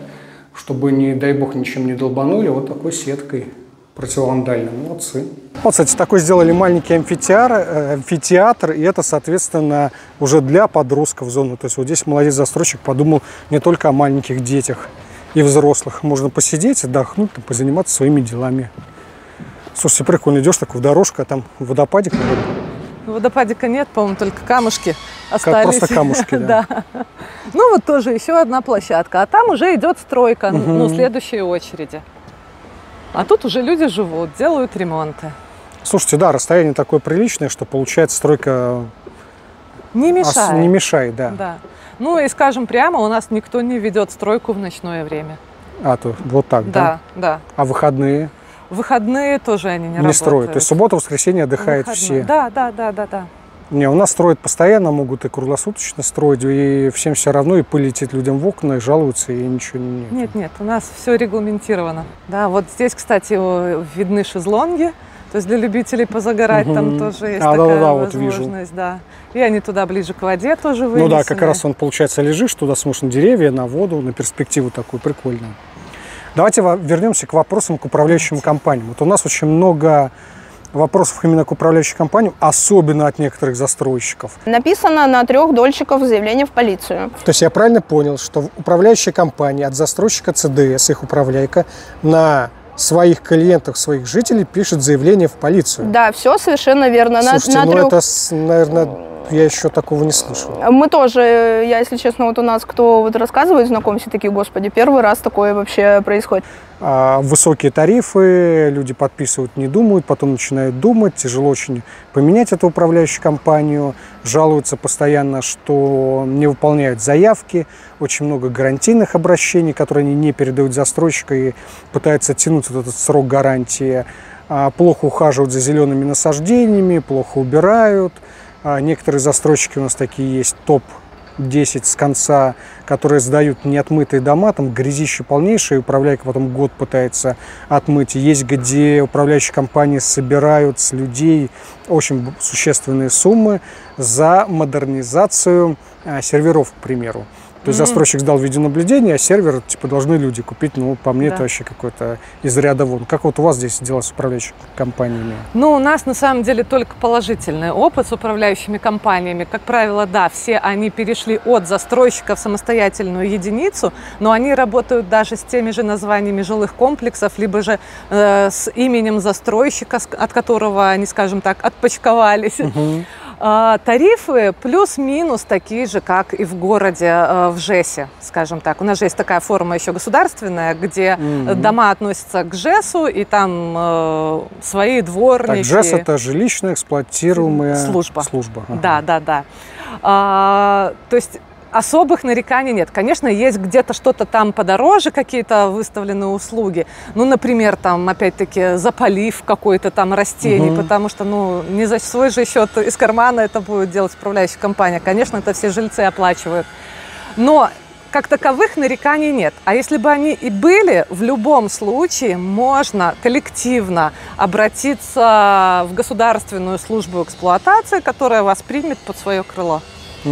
чтобы, не дай бог, ничем не долбанули, вот такой сеткой противовандальной. Молодцы. Вот, кстати, такой сделали маленький амфитеатр, э, амфитеатр, и это, соответственно, уже для подростков зону. То есть вот здесь молодец застройщик подумал не только о маленьких детях и взрослых. Можно посидеть, отдохнуть, там, позаниматься своими делами. Слушайте, прикольно, идешь так в дорожку, а там водопадик. Водопадика нет, по-моему, только камушки остались. Как просто камушки, да. да. Ну вот тоже еще одна площадка, а там уже идет стройка, угу. ну, следующие очереди. А тут уже люди живут, делают ремонты. Слушайте, да, расстояние такое приличное, что получается стройка не мешает. Ос... Не мешает, да. да. Ну и скажем прямо, у нас никто не ведет стройку в ночное время. А, то вот так, да? Да, да. А выходные? Выходные тоже они не, не работают. строят. То есть суббота, воскресенье отдыхают все. Да, да, да, да, да. Не, у нас строят постоянно, могут и круглосуточно строить, и всем все равно, и пыль летит людям в окна, и жалуются, и ничего не... Нет, нет, у нас все регламентировано. Да, вот здесь, кстати, видны шезлонги, то есть для любителей позагорать угу. там тоже есть а, такая да, да, возможность, вот вижу. да. И они туда ближе к воде тоже вынесены. Ну да, как раз он, получается, лежишь, туда смотришь на деревья, на воду, на перспективу такую прикольную. Давайте вернемся к вопросам к управляющим компаниям. Вот у нас очень много вопросов именно к управляющим компаниям, особенно от некоторых застройщиков. Написано на трех дольщиков заявление в полицию. То есть я правильно понял, что управляющая компания от застройщика ЦДС, их управляйка, на своих клиентов, своих жителей пишет заявление в полицию. Да, все совершенно верно. Слушайте, на, на ну трех... это, наверное, я еще такого не слышал. Мы тоже, я, если честно, вот у нас кто вот рассказывает, знакомься, такие, господи, первый раз такое вообще происходит. А, высокие тарифы, люди подписывают, не думают, потом начинают думать, тяжело очень поменять эту управляющую компанию, жалуются постоянно, что не выполняют заявки, очень много гарантийных обращений, которые они не передают застройщику и пытаются тянуть вот этот срок гарантии, а, плохо ухаживают за зелеными насаждениями, плохо убирают, а некоторые застройщики у нас такие есть, топ-10 с конца, которые сдают неотмытые дома, там грязище полнейшее, управляйка потом год пытается отмыть. Есть где управляющие компании собирают с людей очень существенные суммы за модернизацию а, серверов, к примеру. То есть застройщик сдал видеонаблюдение, а сервер типа должны люди купить. Ну, по мне Да. это вообще какой-то из ряда вон. Как вот у вас здесь дела с управляющими компаниями? Ну, у нас на самом деле только положительный опыт с управляющими компаниями. Как правило, да, все они перешли от застройщика в самостоятельную единицу, но они работают даже с теми же названиями жилых комплексов, либо же э, с именем застройщика, от которого они, скажем так, отпочковались. А, Тарифы плюс-минус такие же, как и в городе, э, в ЖЭСе, скажем так. У нас же есть такая форма еще государственная, где Мгм. дома относятся к ЖЭСу, и там э, свои дворники. Так, ЖЭС это жилищная эксплуатируемая Служба. служба. Ага. Да, да, да. А, то есть особых нареканий нет. Конечно, есть где-то что-то там подороже, какие-то выставленные услуги. Ну, например, там, опять-таки, заполив какой-то там растений, Мгм. потому что, ну, не за свой же счет из кармана это будет делать управляющая компания. Конечно, это все жильцы оплачивают. Но как таковых нареканий нет. А если бы они и были, в любом случае можно коллективно обратиться в государственную службу эксплуатации, которая вас примет под свое крыло.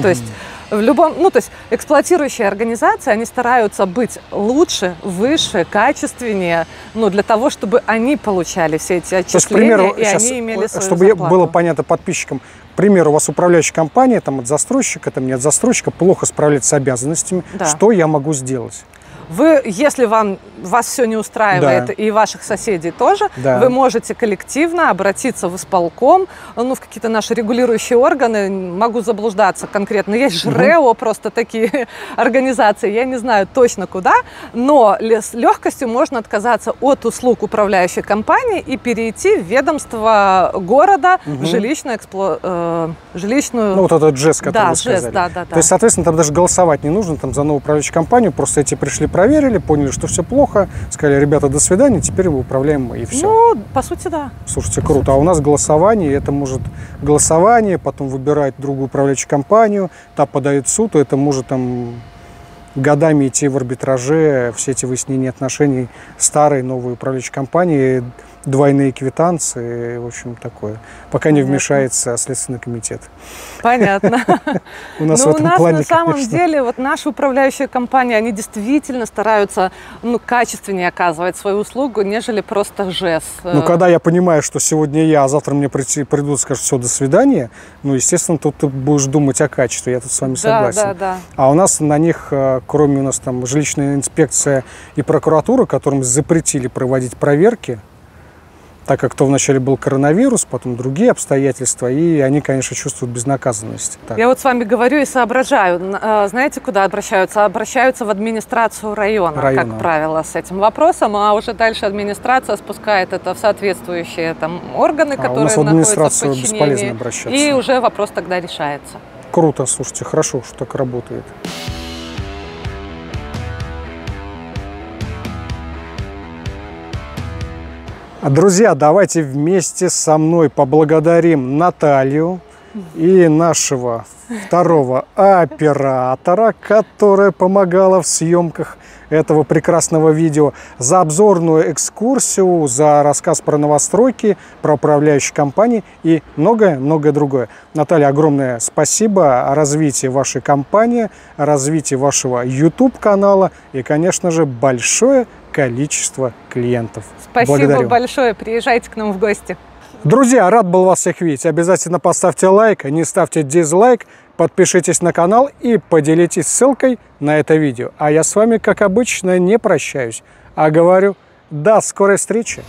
То есть в любом, ну то есть эксплуатирующие организации, они стараются быть лучше, выше, качественнее, ну для того, чтобы они получали все эти То есть, к отчисления примеру, и сейчас, они имели свою чтобы зарплату. было понятно подписчикам, к примеру, у вас управляющая компания, там от застройщика, там не от застройщика, плохо справляется с обязанностями. Да. Что я могу сделать? Вы, если вам вас все не устраивает Да. и ваших соседей тоже, Да. вы можете коллективно обратиться в исполком, ну в какие-то наши регулирующие органы. Могу заблуждаться конкретно. Есть ЖРЭО, просто такие организации. Я не знаю точно куда, но с легкостью можно отказаться от услуг управляющей компании и перейти в ведомство города, в жилищную, экспло- э, жилищную Ну, вот этот джесс, который да, вы сказали. да, да, да. То есть, соответственно, там даже голосовать не нужно там за новую управляющую компанию, просто эти пришли, проверили, поняли, что все плохо, сказали, ребята, до свидания, теперь мы управляем и все. Ну, по сути, да. Слушайте, круто. А у нас голосование, это может голосование, потом выбирать другую управляющую компанию, та подает в суд, и это может там годами идти в арбитраже, все эти выяснения отношений старой, новой управляющей компании, двойные квитанции, в общем, такое. Пока не вмешается Следственный комитет. Понятно. У нас Ну, в этом у нас на самом деле, вот наши управляющие компании, они действительно стараются ну, качественнее оказывать свою услугу, нежели просто ЖЭС. Ну, когда я понимаю, что сегодня я, а завтра мне прийти, придут и скажут, все, до свидания, ну, естественно, тут ты будешь думать о качестве, я тут с вами да, согласен. да, да. А у нас на них, э, кроме у нас там жилищная инспекция и прокуратура, которым запретили проводить проверки, так как то вначале был коронавирус, потом другие обстоятельства, и они, конечно, чувствуют безнаказанность. Так. Я вот с вами говорю и соображаю. Э, Знаете, куда обращаются? Обращаются в администрацию района, Района. как правило, с этим вопросом, а уже дальше администрация спускает это в соответствующие там органы, А, у которые нас в находятся в администрацию подчинении. бесполезно обращаться. И уже вопрос тогда решается. Круто, слушайте, хорошо, что так работает. Друзья, давайте вместе со мной поблагодарим Наталью и нашего второго оператора, которая помогала в съемках этого прекрасного видео, за обзорную экскурсию, за рассказ про новостройки, про управляющие компании и многое-многое другое. Наталья, огромное спасибо о развитии вашей компании, о развитии вашего YouTube-канала и, конечно же, большое количество клиентов. Спасибо Благодарю. большое. Приезжайте к нам в гости. Друзья, рад был вас всех видеть. Обязательно поставьте лайк, не ставьте дизлайк, подпишитесь на канал и поделитесь ссылкой на это видео. А я с вами, как обычно, не прощаюсь, а говорю до скорой встречи.